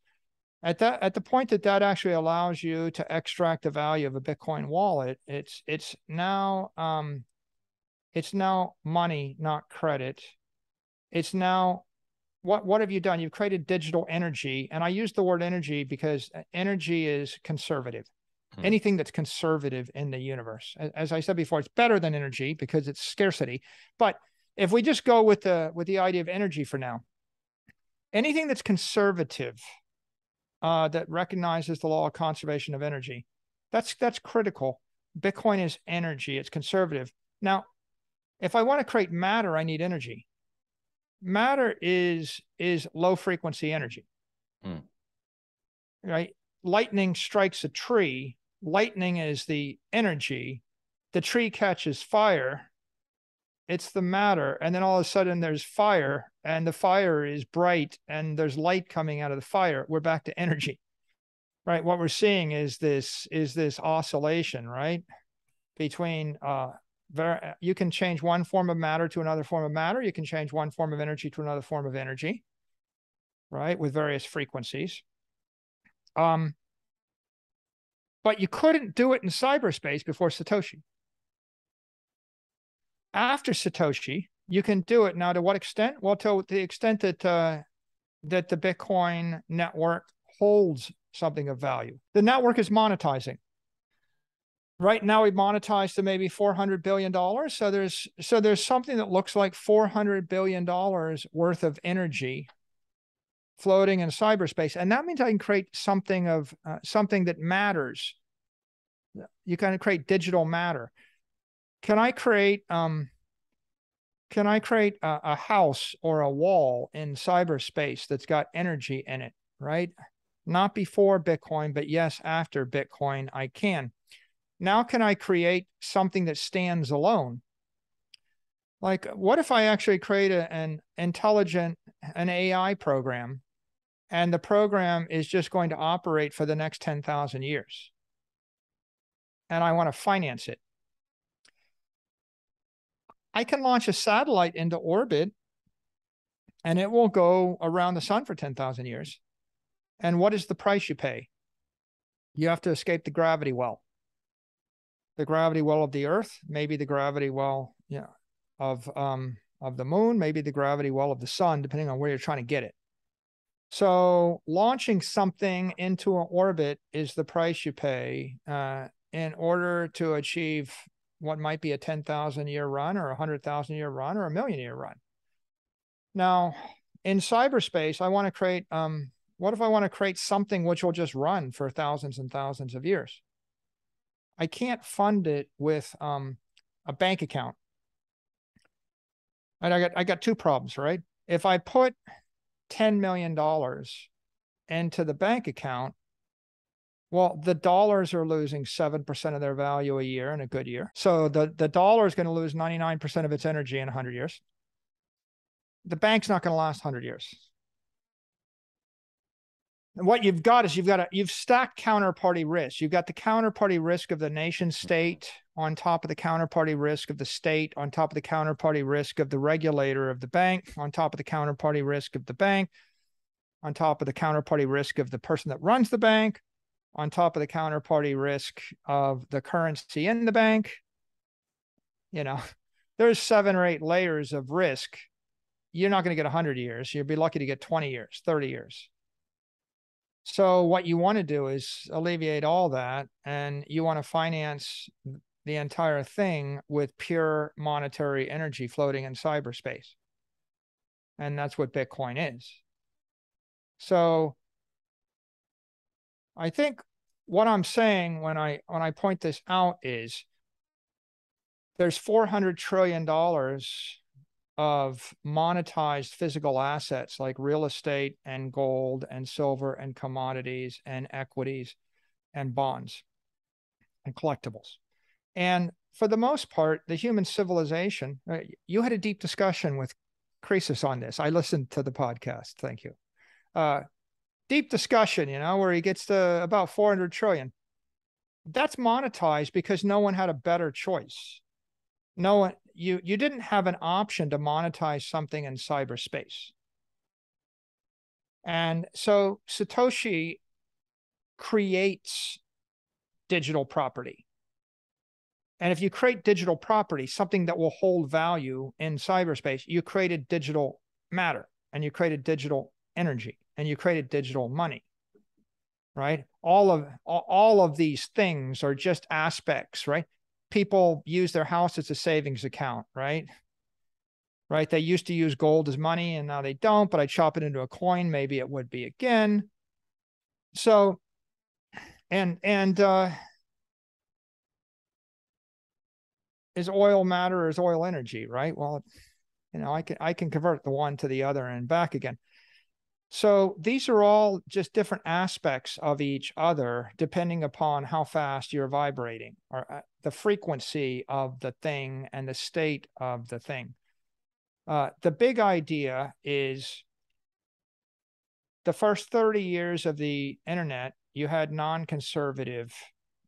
at that at the point that that actually allows you to extract the value of a Bitcoin wallet, it's it's now um, it's now money, not credit. It's now what what have you done? You've created digital energy, and I use the word energy because uh, energy is conservative. Hmm. Anything that's conservative in the universe, as I said before, it's better than energy because it's scarcity. But if we just go with the with the idea of energy for now, anything that's conservative, uh, that recognizes the law of conservation of energy, that's that's critical. Bitcoin is energy; it's conservative. Now, if I want to create matter, I need energy matter is is low frequency energy. Hmm. right? Lightning strikes a tree. Lightning is the energy. The tree catches fire. It's the matter. And then all of a sudden there's fire and the fire is bright and there's light coming out of the fire. We're back to energy. Right? What we're seeing is this is this oscillation right? Between uh ver- you can change one form of matter to another form of matter. You can change one form of energy to another form of energy, right? With various frequencies. Um, but you couldn't do it in cyberspace before Satoshi. After Satoshi, you can do it now. To what extent? Well, to the extent that uh, that the Bitcoin network holds something of value. The network is monetizing right now we monetize to maybe 400 billion dollars. So there's so there's something that looks like 400 billion dollars worth of energy floating in cyberspace. And that means i can create something of uh, something that matters. You of create digital matter. Can i create um can i create a, a house or a wall in cyberspace that's got energy in it right? Not before bitcoin but yes after bitcoin i can now can I create something that stands alone? Like, what if I actually create a, an intelligent, an AI program, and the program is just going to operate for the next 10,000 years? And I want to finance it. I can launch a satellite into orbit and it will go around the sun for 10,000 years. And what is the price you pay? You have to escape the gravity well the gravity well of the earth maybe the gravity well of um of the moon maybe the gravity well of the sun depending on where you're trying to get it. So launching something into an orbit is the price you pay uh, in order to achieve what might be a 10,000 year run or a 100,000 year run or a million year run. Now in cyberspace i want to create um what if i want to create something which will just run for thousands and thousands of years I can't fund it with um, a bank account. And I got I got two problems, right? If I put ten million dollars into the bank account, well, the dollars are losing seven percent of their value a year in a good year. So the the dollar is going to lose ninety nine percent of its energy in hundred years. The bank's not going to last hundred years. And what you've got is you've got a you've stacked counterparty risk. You've got the counterparty risk of the nation state on top of the counterparty risk of the state, on top of the counterparty risk of the regulator of the bank, on top of the counterparty risk of the bank, on top of the counterparty risk of the person that runs the bank, on top of the counterparty risk of the currency in the bank. You know, there's seven or eight layers of risk. You're not going to get 100 years. You'll be lucky to get 20 years, 30 years. So what you want to do is alleviate all that and you want to finance the entire thing with pure monetary energy floating in cyberspace. And that's what Bitcoin is. So I think what I'm saying when I when I point this out is there's 400 trillion dollars of monetized physical assets like real estate and gold and silver and commodities and equities and bonds and collectibles. And for the most part, the human civilization, uh, you had a deep discussion with Croesus on this. I listened to the podcast. Thank you. Uh, deep discussion, you know, where he gets to about 400 trillion. That's monetized because no one had a better choice. No one, you you didn't have an option to monetize something in cyberspace. And so Satoshi creates digital property. And if you create digital property, something that will hold value in cyberspace, you created digital matter. and you created digital energy and you created digital money right all of all of these things are just aspects right people use their house as a savings account right? Right they used to use gold as money and now they don't but i chop it into a coin maybe it would be again. So and and uh is oil matter or is oil energy right? Well you know i can i can convert the one to the other and back again so these are all just different aspects of each other, depending upon how fast you're vibrating or uh, the frequency of the thing and the state of the thing. Uh, the big idea is the first 30 years of the internet, you had non-conservative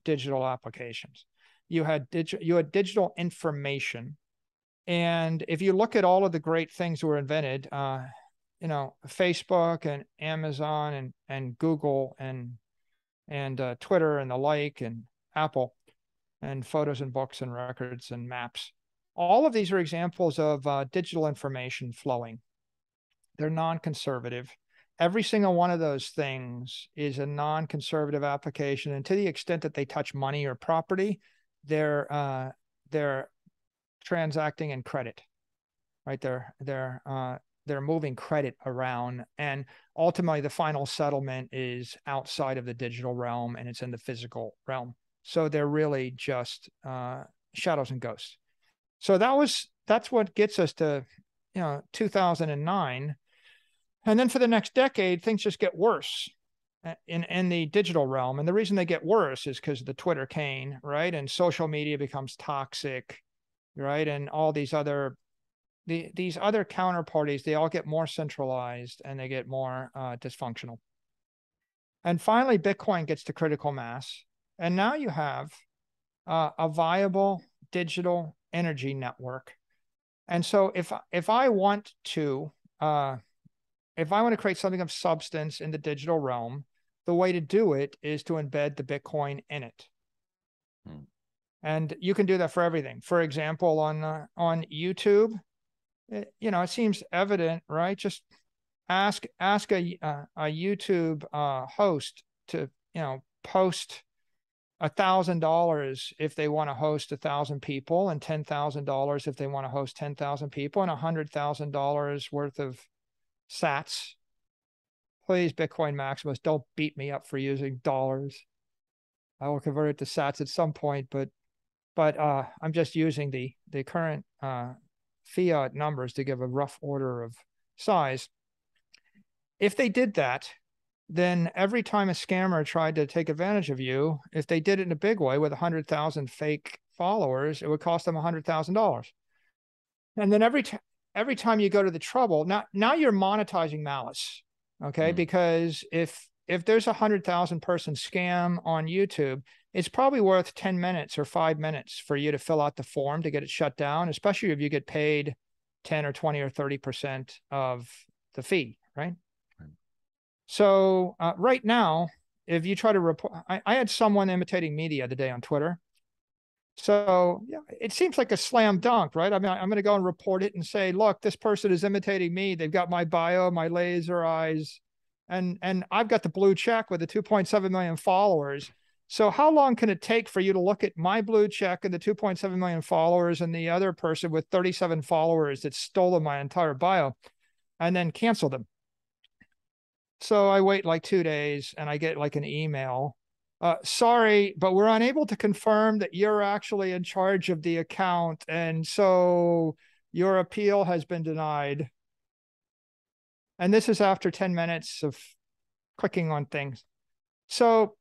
digital applications. You had digital, you had digital information. And if you look at all of the great things that were invented, uh, you know Facebook and Amazon and and Google and and uh, Twitter and the like and Apple and photos and books and records and maps. All of these are examples of uh, digital information flowing. They're non-conservative. Every single one of those things is a non-conservative application, and to the extent that they touch money or property, they're uh, they're transacting in credit, right? They're they're uh, they're moving credit around and ultimately the final settlement is outside of the digital realm and it's in the physical realm. So they're really just uh, shadows and ghosts. So that was that's what gets us to you know 2009 and then for the next decade things just get worse uh, in in the digital realm. And the reason they get worse is because of the twitter cane right? And social media becomes toxic right? And all these other the, these other counterparties, they all get more centralized and they get more uh, dysfunctional. And finally, Bitcoin gets to critical mass. And now you have uh, a viable digital energy network. And so if, if I want to, uh, if I want to create something of substance in the digital realm, the way to do it is to embed the Bitcoin in it. Hmm. And you can do that for everything. For example, on uh, on YouTube, you know, it seems evident, right? Just ask ask a uh, a YouTube uh, host to you know post a thousand dollars if they want to host a thousand people, and ten thousand dollars if they want to host ten thousand people, and a hundred thousand dollars worth of Sats. Please, Bitcoin Maximus, don't beat me up for using dollars. I will convert it to Sats at some point, but but uh, I'm just using the the current uh, fiat numbers to give a rough order of size. If they did that, then every time a scammer tried to take advantage of you, if they did it in a big way with 100,000 fake followers, it would cost them $100,000. And then every, t- every time you go to the trouble, now, now you're monetizing malice. Okay. Mm. Because if, if there's a hundred thousand person scam on YouTube, it's probably worth 10 minutes or five minutes for you to fill out the form to get it shut down, especially if you get paid 10 or 20 or 30% of the fee, right? right. So, uh, right now, if you try to report, I, I, had someone imitating me the other day on Twitter. So, yeah, it seems like a slam dunk, right? I mean, I'm going to go and report it and say, look, this person is imitating me. They've got my bio, my laser eyes, and and I've got the blue check with the 2.7 million followers so how long can it take for you to look at my blue check and the 2.7 million followers and the other person with 37 followers that stole my entire bio and then cancel them? So I wait like two days and I get like an email. Uh, sorry, but we're unable to confirm that you're actually in charge of the account. And so your appeal has been denied. And this is after 10 minutes of clicking on things. So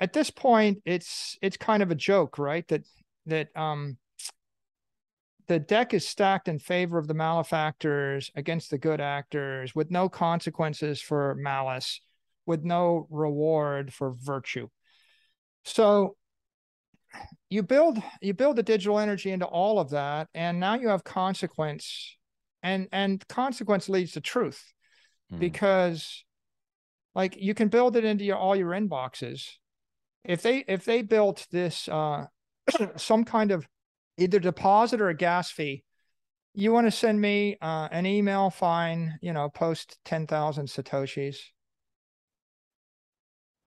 at this point it's it's kind of a joke right that that um the deck is stacked in favor of the malefactors against the good actors with no consequences for malice with no reward for virtue so you build you build the digital energy into all of that and now you have consequence and and consequence leads to truth mm. because like you can build it into your, all your inboxes if they if they built this uh, some kind of either deposit or a gas fee you want to send me uh, an email? Fine. You know, post ten thousand satoshis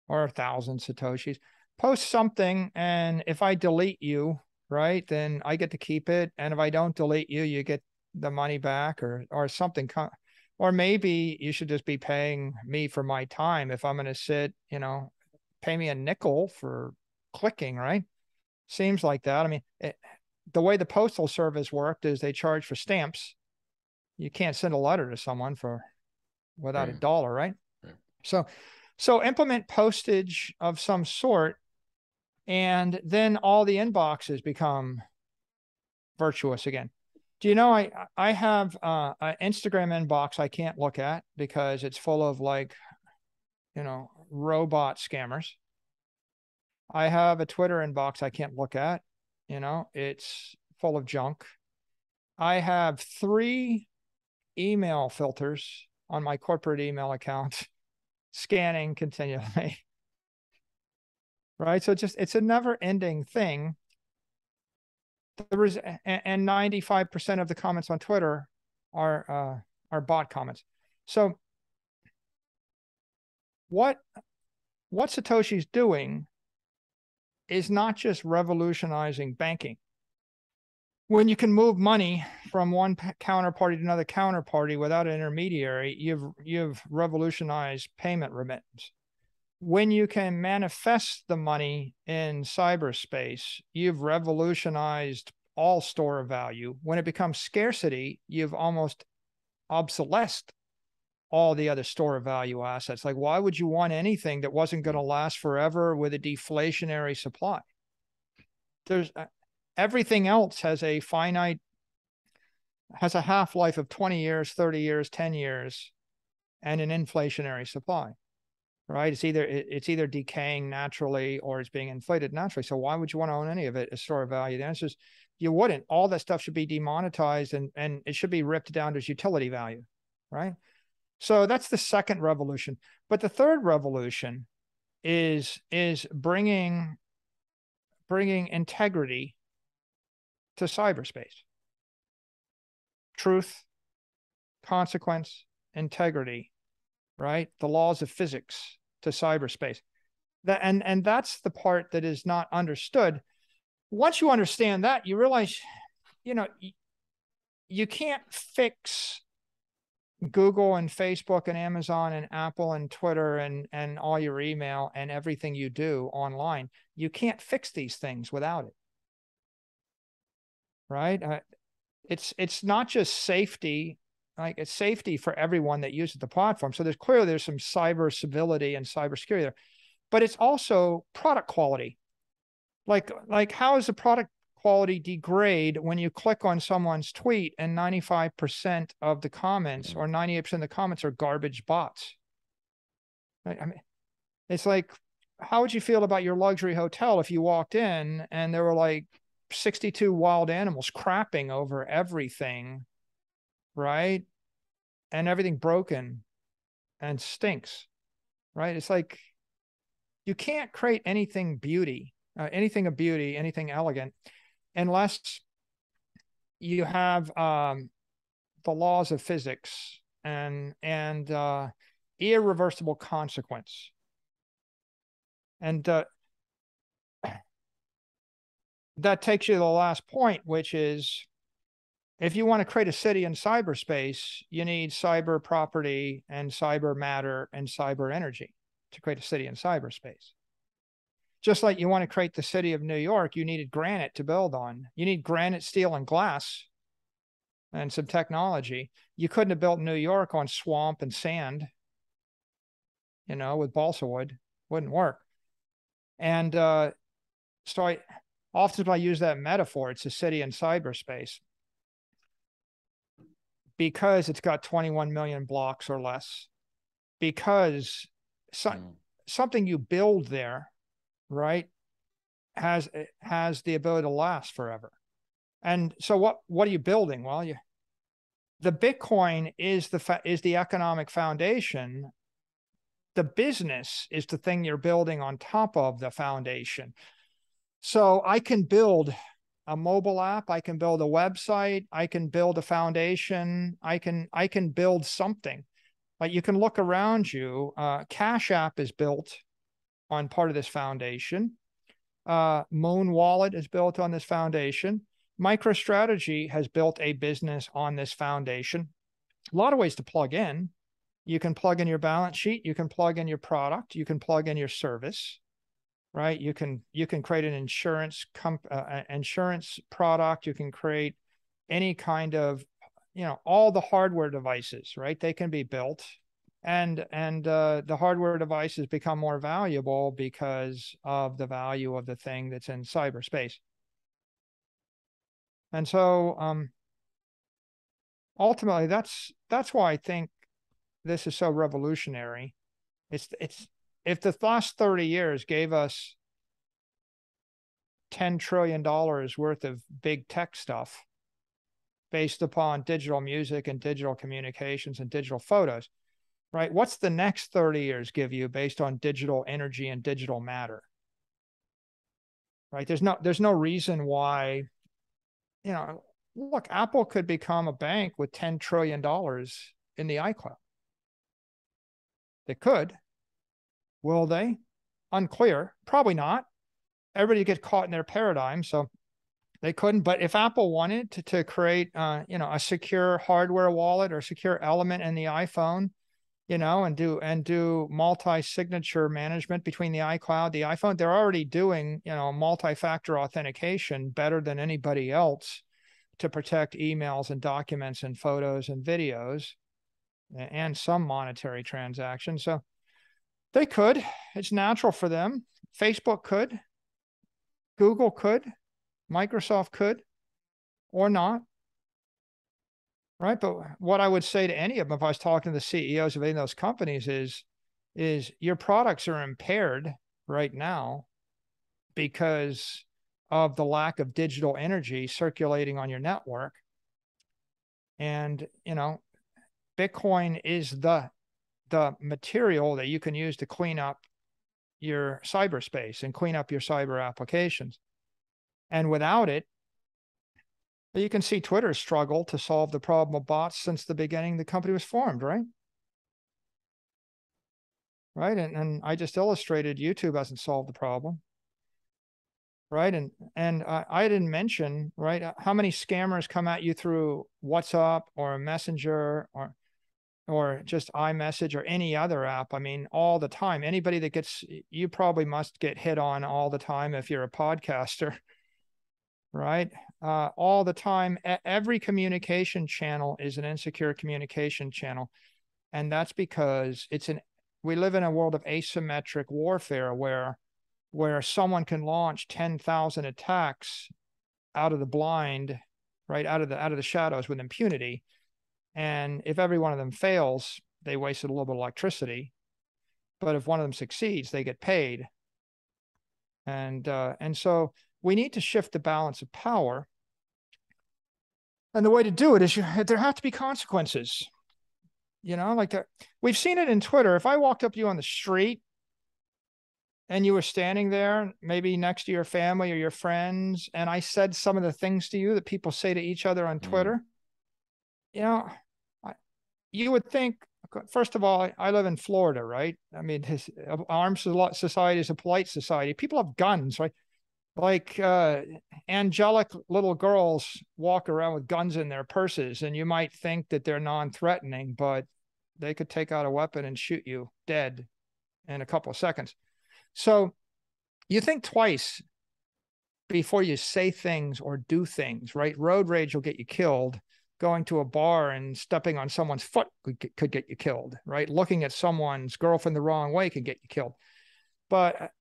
or a thousand satoshis. Post something, and if I delete you, right, then I get to keep it. And if I don't delete you, you get the money back, or or something. Or maybe you should just be paying me for my time if I'm going to sit. You know, pay me a nickel for clicking, right? Seems like that. I mean, it, the way the postal service worked is they charge for stamps. You can't send a letter to someone for without right. a hmm. dollar, right? right? So, so implement postage of some sort, and then all the inboxes become virtuous again. Do you know I I have uh, an Instagram inbox I can't look at because it's full of like, you know, robot scammers. I have a Twitter inbox I can't look at. You know, it's full of junk. I have three email filters on my corporate email account scanning continually. right. So just it's a never ending thing. There was and 95% of the comments on Twitter are uh, are bot comments. So what what Satoshi's doing is not just revolutionizing banking. When you can move money from one counterparty to another counterparty without an intermediary, you've you've revolutionized payment remittance. When you can manifest the money in cyberspace, you've revolutionized all store of value. When it becomes scarcity, you've almost obsolesced all the other store of value assets. Like, why would you want anything that wasn't going to last forever with a deflationary supply? There's uh, everything else has a finite, has a half life of 20 years, 30 years, 10 years, and an inflationary supply. Right? It's either it's either decaying naturally or it's being inflated naturally. So why would you want to own any of it as store of value? The answer is you wouldn't. All that stuff should be demonetized and and it should be ripped down to utility value. Right? So that's the second revolution. But the third revolution is is bringing bringing integrity to cyberspace. Truth, consequence, integrity, right? The laws of physics to cyberspace. That and and that's the part that is not understood. Once you understand that, you realize, you know, you can't fix Google and Facebook and Amazon and Apple and Twitter and and all your email and everything you do online, you can't fix these things without it. Right? Uh, it's it's not just safety, like it's safety for everyone that uses the platform. So there's clearly there's some cyber civility and cyber security there, but it's also product quality. Like like how is the product quality degrade when you click on someone's tweet and 95% of the comments or 98% of the comments are garbage bots. Right? I mean, it's like, how would you feel about your luxury hotel if you walked in and there were like 62 wild animals crapping over everything, right? And everything broken and stinks, right? It's like you can't create anything beauty, uh, anything of beauty, anything elegant unless you have um, the laws of physics and and uh, irreversible consequence. And uh, that takes you to the last point, which is if you want to create a city in cyberspace, you need cyber property and cyber matter and cyber energy to create a city in cyberspace. Just like you want to create the city of New York, you needed granite to build on. You need granite, steel, and glass and some technology. You couldn't have built New York on swamp and sand, you know, with balsa wood. Wouldn't work. And uh, so I often I use that metaphor, it's a city in cyberspace because it's got 21 million blocks or less, because so, mm. something you build there right has eh, has the ability to last forever and so what what are you building well you the bitcoin is the fa- is the economic foundation the business is the thing you're building on top of the foundation so i can build a mobile app, I can build a website, I can build a foundation, I can I can build something. But you can look around you. Uh, Cash App is built on part of this foundation. Uh, Muun Wallet is built on this foundation. MicroStrategy has built a business on this foundation. A lot of ways to plug in. You can plug in your balance sheet. You can plug in your product. You can plug in your service, right? You can you can create an insurance comp uh, insurance product. You can create any kind of you know all the hardware devices, right? They can be built and and uh, the hardware devices become more valuable because of the value of the thing that's in cyberspace. And so um, ultimately, that's that's why I think this is so revolutionary. It's it's if the last 30 years gave us 10 trillion dollars worth of big tech stuff based upon digital music and digital communications and digital photos right? What's the next 30 years give you based on digital energy and digital matter? Right? There's no there's no reason why, you know, look, Apple could become a bank with 10 trillion dollars in the iCloud. They could. Will they? Unclear. Probably not. Everybody gets caught in their paradigm, so they couldn't. But if Apple wanted to, to create, uh, you know, a secure hardware wallet or secure element in the iPhone, you know, and do and do multi-signature management between the iCloud, the iPhone. They're already doing, you know, multi-factor authentication better than anybody else to protect emails and documents and photos and videos and some monetary transactions. So they could. It's natural for them. Facebook could. Google could. Microsoft could or not right? But what I would say to any of them, if I was talking to the CEOs of any of those companies, is is your products are impaired right now because of the lack of digital energy circulating on your network. And you know, Bitcoin is the the material that you can use to clean up your cyberspace and clean up your cyber applications. And without it, you can see Twitter struggle to solve the problem of bots since the beginning the company was formed, right? Right. And, and I just illustrated YouTube hasn't solved the problem. Right. And and uh, I didn't mention, right, uh, how many scammers come at you through WhatsApp or Messenger or or just iMessage or any other app. I mean, all the time. Anybody that gets you probably must get hit on all the time if you're a podcaster right? Uh, all the time. Every communication channel is an insecure communication channel. And that's because it's an, we live in a world of asymmetric warfare where, where someone can launch 10,000 attacks out of the blind, right? Out of the, out of the shadows with impunity. And if every one of them fails, they wasted a little bit of electricity. But if one of them succeeds, they get paid. And, uh, and so we need to shift the balance of power. And the way to do it is you, there have to be consequences. You know, like that. We've seen it in Twitter. If I walked up to you on the street and you were standing there, maybe next to your family or your friends, and I said some of the things to you that people say to each other on mm. Twitter, you know, I, you would think, first of all, I live in Florida, right? I mean, his armed society is a polite society. People have guns, right? Like uh, angelic little girls walk around with guns in their purses, and you might think that they're non-threatening, but they could take out a weapon and shoot you dead in a couple of seconds. So you think twice before you say things or do things, right? Road rage will get you killed. Going to a bar and stepping on someone's foot could, could get you killed, right? Looking at someone's girlfriend the wrong way could get you killed. But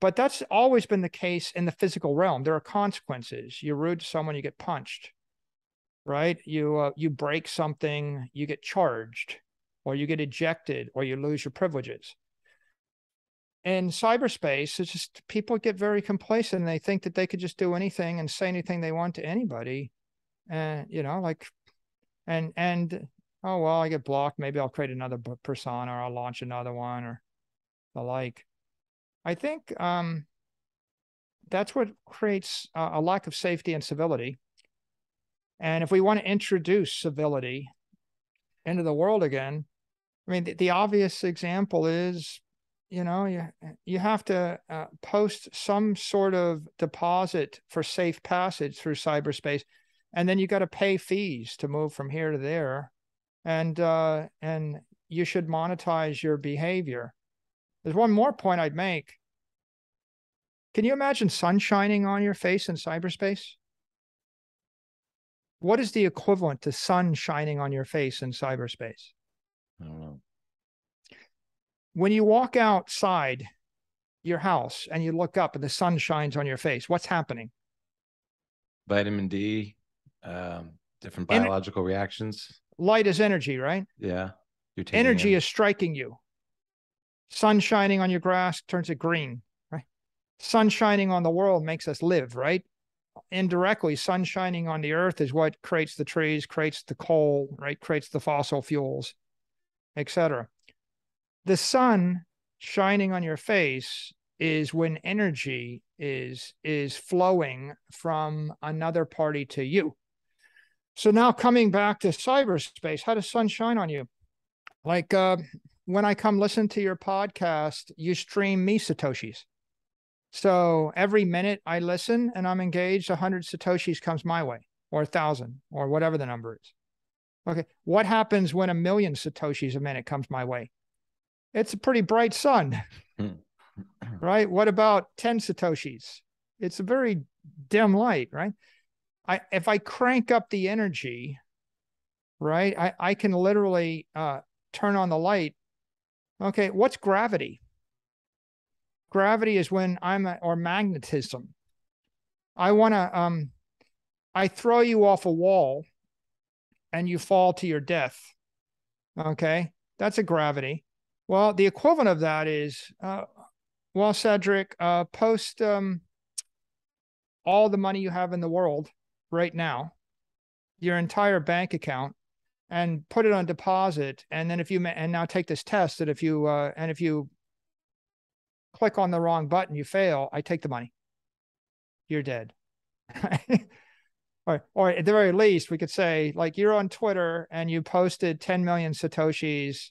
but that's always been the case in the physical realm. There are consequences. You're rude to someone, you get punched, right? You uh, you break something, you get charged, or you get ejected, or you lose your privileges. In cyberspace, it's just people get very complacent and they think that they could just do anything and say anything they want to anybody, and you know, like, and and oh well, I get blocked. Maybe I'll create another persona, or I'll launch another one, or the like I think um, that's what creates a, lack of safety and civility. And if we want to introduce civility into the world again, I mean, the, the obvious example is, you know, you you have to uh, post some sort of deposit for safe passage through cyberspace, and then you got to pay fees to move from here to there, and uh, and you should monetize your behavior. There's one more point I'd make. Can you imagine sun shining on your face in cyberspace? What is the equivalent to sun shining on your face in cyberspace? I don't know. When you walk outside your house and you look up and the sun shines on your face, what's happening? Vitamin D, um, different Ener- biological reactions. Light is energy, right? Yeah. Energy is striking you. Sun shining on your grass turns it green, right? Sun shining on the world makes us live, right? Indirectly, sun shining on the earth is what creates the trees, creates the coal, right? Creates the fossil fuels, etc. The sun shining on your face is when energy is is flowing from another party to you. So now coming back to cyberspace, how does sun shine on you? Like uh, when I come listen to your podcast, you stream me Satoshis. So every minute I listen and I'm engaged, 100 Satoshis comes my way, or a thousand, or whatever the number is. Okay. What happens when a million Satoshis a minute comes my way? It's a pretty bright sun, right? What about 10 Satoshis? It's a very dim light, right? I if I crank up the energy, right, I, I can literally uh, turn on the light. Okay, what's gravity? Gravity is when I'm a, or magnetism. I want to um I throw you off a wall and you fall to your death. Okay? That's a gravity. Well, the equivalent of that is uh well, Cedric, uh post um all the money you have in the world right now, your entire bank account, and put it on deposit. And then if you and now take this test that if you uh, and if you click on the wrong button, you fail. I take the money. You're dead. or, or at the very least, we could say like you're on Twitter and you posted 10 million satoshis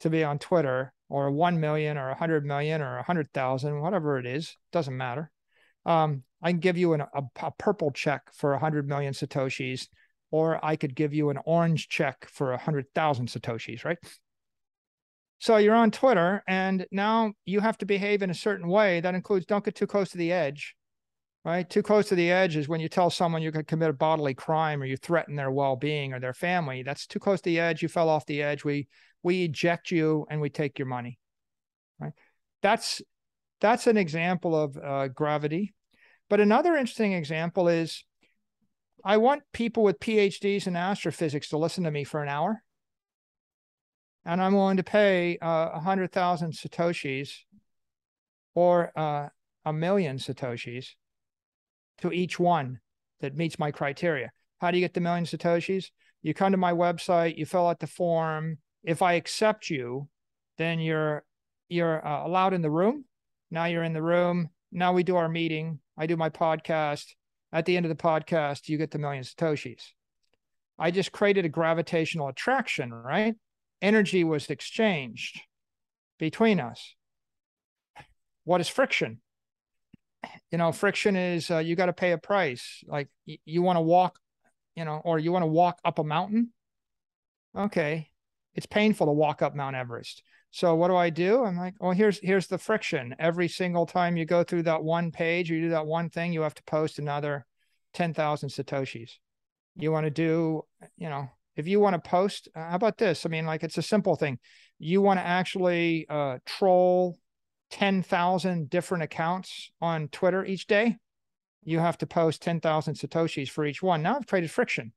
to be on Twitter, or 1 million, or 100 million, or 100,000, whatever it is, doesn't matter. Um, I can give you an, a, a purple check for 100 million satoshis, or I could give you an orange check for 100,000 satoshis, right? So you're on Twitter, and now you have to behave in a certain way. That includes don't get too close to the edge, right? Too close to the edge is when you tell someone you could commit a bodily crime or you threaten their well-being or their family. That's too close to the edge. You fell off the edge. We we eject you and we take your money, right? That's that's an example of uh, gravity. But another interesting example is I want people with PhDs in astrophysics to listen to me for an hour. And I'm willing to pay uh, 100,000 Satoshis or uh, a million Satoshis to each one that meets my criteria. How do you get the million Satoshis? You come to my website, you fill out the form. If I accept you, then you're you're uh, allowed in the room. Now you're in the room. Now we do our meeting. I do my podcast. At the end of the podcast, you get the million Satoshis. I just created a gravitational attraction, right? Energy was exchanged between us. What is friction? You know, friction is uh, you got to pay a price. Like y- you want to walk, you know, or you want to walk up a mountain. Okay. It's painful to walk up Mount Everest. So what do I do? I'm like, well, here's here's the friction. Every single time you go through that one page or you do that one thing, you have to post another 10,000 satoshis. You want to do, you know, if you want to post, uh, how about this? I mean, like it's a simple thing. You want to actually uh, troll 10,000 different accounts on Twitter each day. You have to post 10,000 satoshis for each one. Now I've created friction.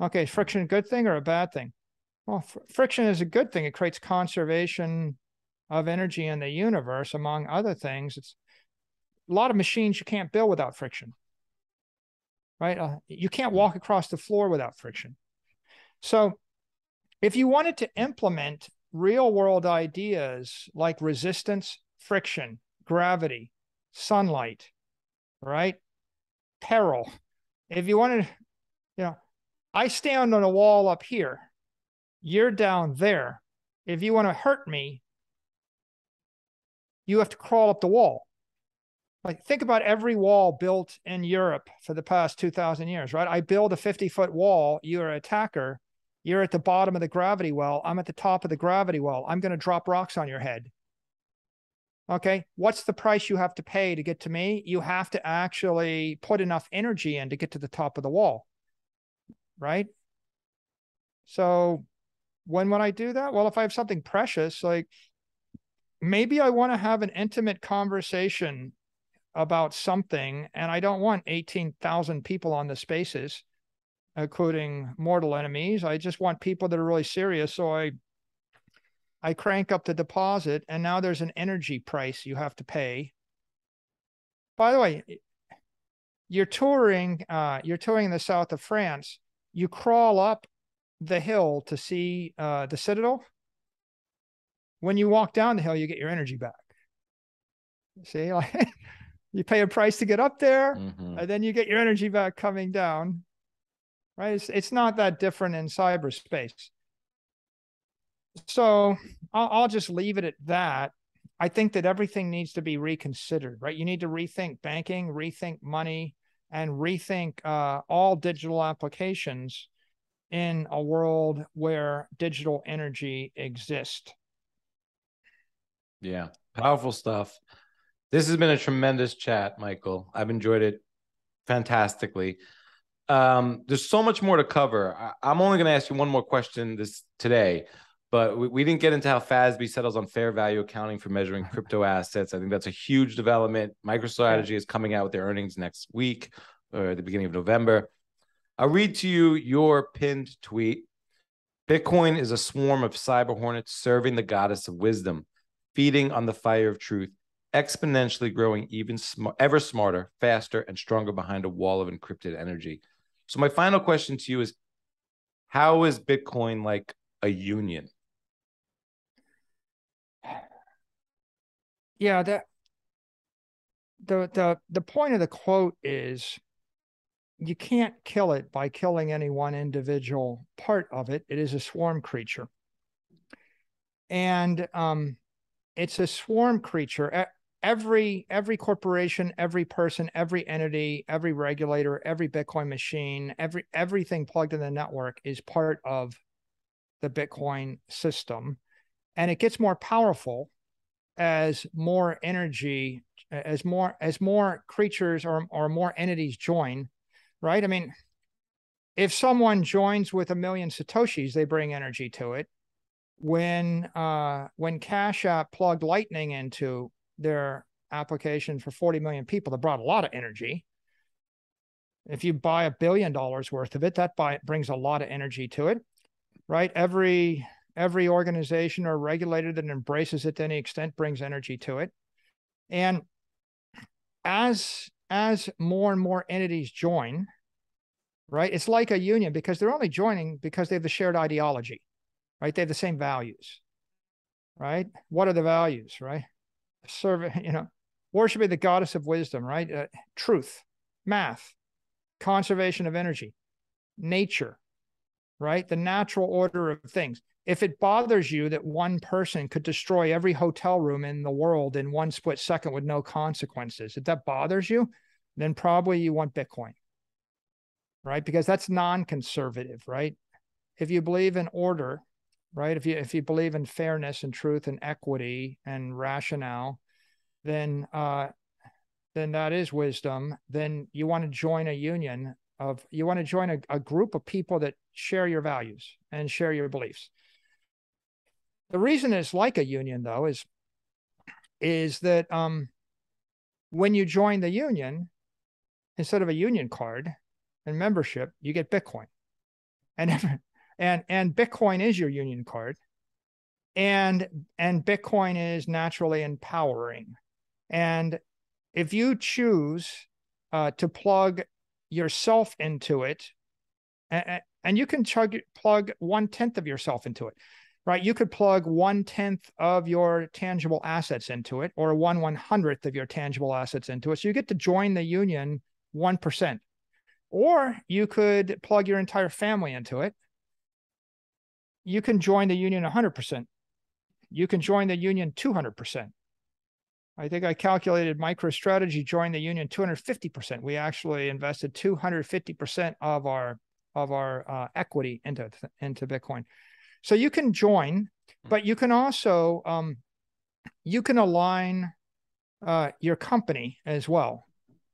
Okay, friction a good thing or a bad thing? Well, fr- friction is a good thing. It creates conservation of energy in the universe, among other things. It's a lot of machines you can't build without friction, right? Uh, you can't walk across the floor without friction. So, if you wanted to implement real world ideas like resistance, friction, gravity, sunlight, right? Peril. If you wanted, you know, I stand on a wall up here. You're down there. If you want to hurt me, you have to crawl up the wall. Like think about every wall built in Europe for the past 2000 years, right? I build a 50 foot wall. You're an attacker. You're at the bottom of the gravity well. I'm at the top of the gravity well. I'm going to drop rocks on your head. Okay. What's the price you have to pay to get to me? You have to actually put enough energy in to get to the top of the wall. Right. So when would I do that? Well, if I have something precious, like maybe I want to have an intimate conversation about something and I don't want 18,000 people on the spaces, including mortal enemies. I just want people that are really serious. So I I crank up the deposit and now there's an energy price you have to pay. By the way, you're touring uh, you're touring in the south of France. You crawl up the hill to see uh, the citadel. When you walk down the hill, you get your energy back. See, like you pay a price to get up there mm-hmm. and then you get your energy back coming down right it's, it's not that different in cyberspace so I'll, I'll just leave it at that i think that everything needs to be reconsidered right you need to rethink banking rethink money and rethink uh, all digital applications in a world where digital energy exists yeah powerful stuff this has been a tremendous chat, Michael. I've enjoyed it fantastically. Um, there's so much more to cover. I, am only going to ask you one more question this today, but we, we, didn't get into how FASB settles on fair value accounting for measuring crypto assets. I think that's a huge development. MicroStrategy is coming out with their earnings next week or at the beginning of November. I'll read to you your pinned tweet. Bitcoin is a swarm of cyber hornets serving the goddess of wisdom, feeding on the fire of truth exponentially growing even sm- ever smarter, faster, and stronger behind a wall of encrypted energy. So my final question to you is how is Bitcoin like a union? Yeah, that the the the point of the quote is you can't kill it by killing any one individual part of it. It is a swarm creature. And um, it's a swarm creature every every corporation every person every entity every regulator every bitcoin machine every everything plugged in the network is part of the bitcoin system and it gets more powerful as more energy as more as more creatures or, or more entities join right i mean if someone joins with a million satoshis they bring energy to it when uh when cash app plugged lightning into their application for 40 million people that brought a lot of energy. If you buy a billion dollars worth of it, that buy, brings a lot of energy to it, right? Every every organization or regulator that embraces it to any extent brings energy to it. And as as more and more entities join, right? It's like a union because they're only joining because they have the shared ideology, right? They have the same values, right? What are the values, right? serve, you know, worshiping the goddess of wisdom, right? Uh, truth, math, conservation of energy, nature, right? The natural order of things. If it bothers you that one person could destroy every hotel room in the world in one split second with no consequences, if that bothers you, then probably you want Bitcoin, right? Because that's non-conservative, right? If you believe in order, right? If you if you believe in fairness and truth and equity and rationale, then uh, then that is wisdom. Then you want to join a union of you want to join a, a group of people that share your values and share your beliefs. The reason it's like a union, though, is is that um, when you join the union, instead of a union card and membership, you get Bitcoin, and and and Bitcoin is your union card, and and Bitcoin is naturally empowering. And if you choose uh, to plug yourself into it, and, and you can chug, plug one tenth of yourself into it. Right? You could plug one tenth of your tangible assets into it, or one one hundredth of your tangible assets into it. So you get to join the union one percent, or you could plug your entire family into it. You can join the union hundred percent. You can join the union two hundred percent. I think I calculated MicroStrategy joined the union 250%. We actually invested 250% of our of our uh, equity into into Bitcoin. So you can join, but you can also um, you can align uh, your company as well,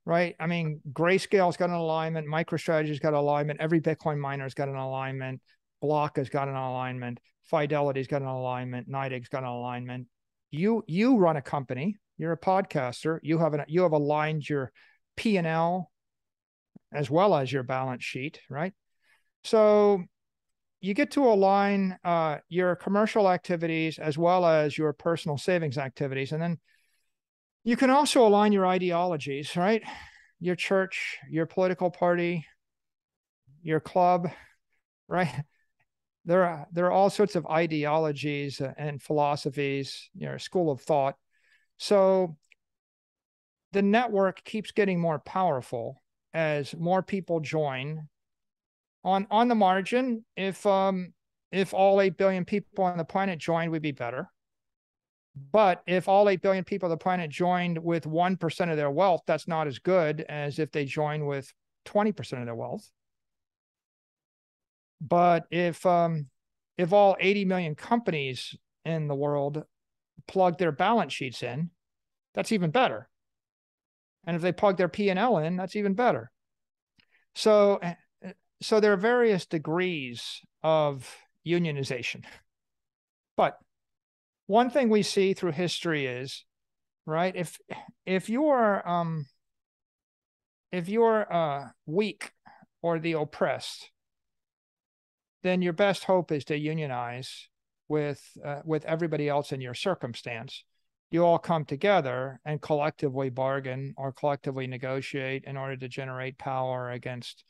right? I mean, Grayscale's got an alignment, MicroStrategy's got an alignment, every Bitcoin miner's got an alignment, Block has got an alignment, Fidelity's got an alignment, NYDIG's got an alignment. You you run a company, you're a podcaster, you have an you have aligned your P and L as well as your balance sheet, right? So you get to align uh, your commercial activities as well as your personal savings activities. And then you can also align your ideologies, right? Your church, your political party, your club, right? There are, there are all sorts of ideologies and philosophies, you know, school of thought. So the network keeps getting more powerful as more people join on on the margin, if um if all 8 billion people on the planet joined, we'd be better. But if all 8 billion people on the planet joined with 1% of their wealth, that's not as good as if they join with 20% of their wealth. But if um, if all 80 million companies in the world plug their balance sheets in, that's even better. And if they plug their P&L in, that's even better. So so there are various degrees of unionization. But one thing we see through history is, right, if if you're um if you're uh weak or the oppressed, then your best hope is to unionize with uh, with everybody else in your circumstance. You all come together and collectively bargain or collectively negotiate in order to generate power against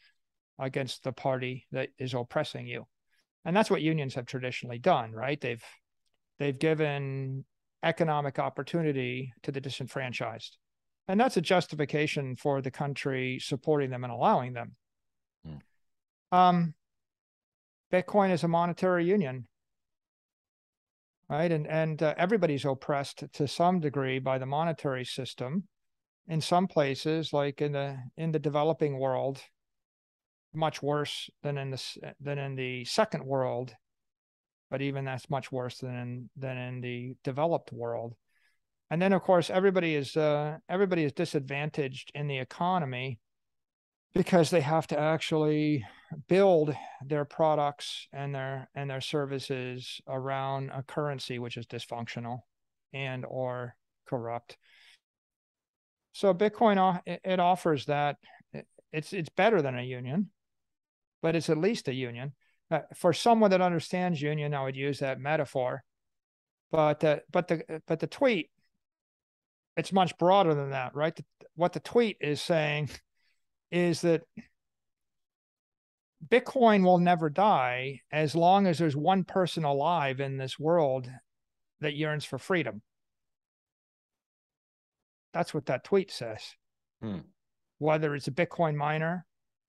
against the party that is oppressing you. And that's what unions have traditionally done, right? They've they've given economic opportunity to the disenfranchised. And that's a justification for the country supporting them and allowing them. Hmm. Um, Bitcoin is a monetary union, right? And and uh, everybody's oppressed to some degree by the monetary system. In some places, like in the in the developing world, much worse than in the than in the second world, but even that's much worse than in, than in the developed world. And then, of course, everybody is uh, everybody is disadvantaged in the economy because they have to actually build their products and their and their services around a currency which is dysfunctional and or corrupt. So Bitcoin it offers that it's it's better than a union but it's at least a union. Uh, for someone that understands union, I would use that metaphor. But uh, but the but the tweet, it's much broader than that, right? The, what the tweet is saying is that Bitcoin will never die as long as there's one person alive in this world that yearns for freedom. That's what that tweet says. Hmm. Whether it's a Bitcoin miner,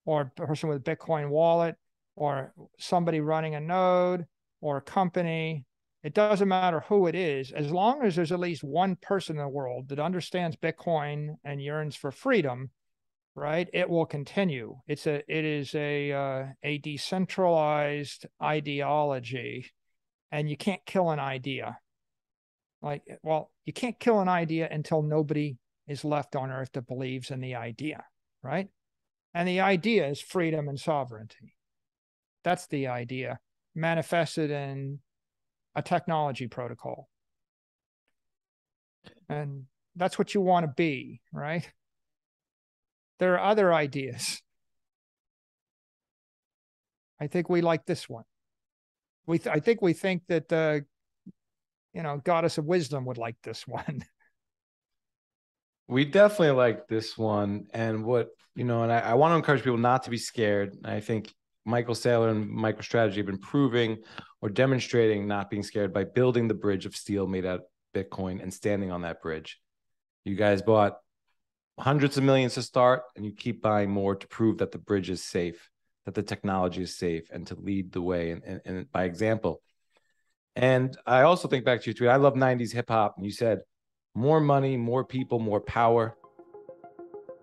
or a person with a Bitcoin wallet or somebody running a node or a company. It doesn't matter who it is, as long as there's at least one person in the world that understands Bitcoin and yearns for freedom, right? It will continue. It's a it is a uh, a decentralized ideology, and you can't kill an idea. Like, well, you can't kill an idea until nobody is left on earth that believes in the idea, right? And the idea is freedom and sovereignty. That's the idea manifested in a technology protocol. And that's what you want to be, right? There are other ideas. I think we like this one. We th- I think we think that the you know goddess of wisdom would like this one. We definitely like this one. And what, you know, and I, I want to encourage people not to be scared. I think Michael Saylor and MicroStrategy have been proving or demonstrating not being scared by building the bridge of steel made out of Bitcoin and standing on that bridge. You guys bought hundreds of millions to start, and you keep buying more to prove that the bridge is safe, that the technology is safe, and to lead the way and, and, and by example. And I also think back to your tweet. I love 90s hip hop. And you said, more money, more people, more power.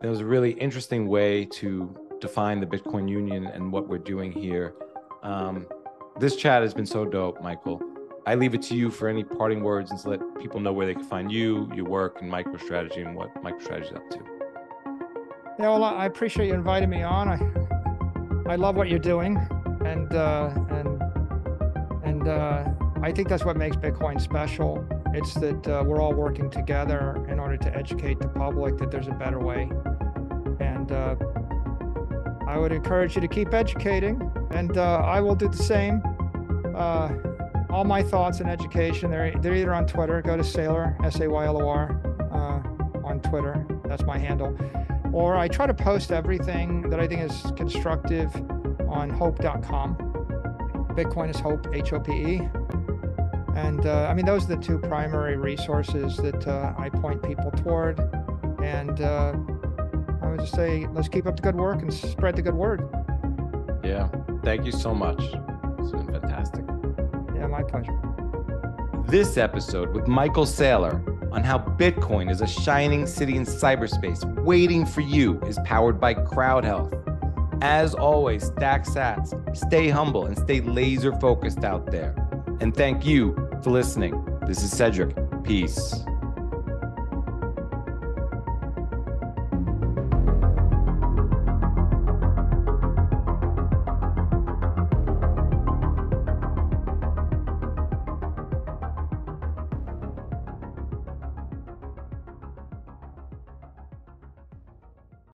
It was a really interesting way to define the Bitcoin Union and what we're doing here. Um, this chat has been so dope, Michael. I leave it to you for any parting words and to let people know where they can find you, your work, and MicroStrategy and what MicroStrategy is up to. Yeah, well, I appreciate you inviting me on. I I love what you're doing, and uh, and and uh, I think that's what makes Bitcoin special. It's that uh, we're all working together in order to educate the public that there's a better way, and uh, I would encourage you to keep educating, and uh, I will do the same. Uh, all my thoughts in education, they're, they're either on Twitter, go to Saylor, S A Y L O R, uh, on Twitter. That's my handle. Or I try to post everything that I think is constructive on hope.com. Bitcoin is Hope, H O P E. And uh, I mean, those are the two primary resources that uh, I point people toward. And would just say, let's keep up the good work and spread the good word. Yeah. Thank you so much. It's been fantastic. Yeah, my pleasure. This episode with Michael Saylor on how Bitcoin is a shining city in cyberspace waiting for you is powered by Crowd Health. As always, stack sats, stay humble, and stay laser focused out there. And thank you for listening. This is Cedric. Peace.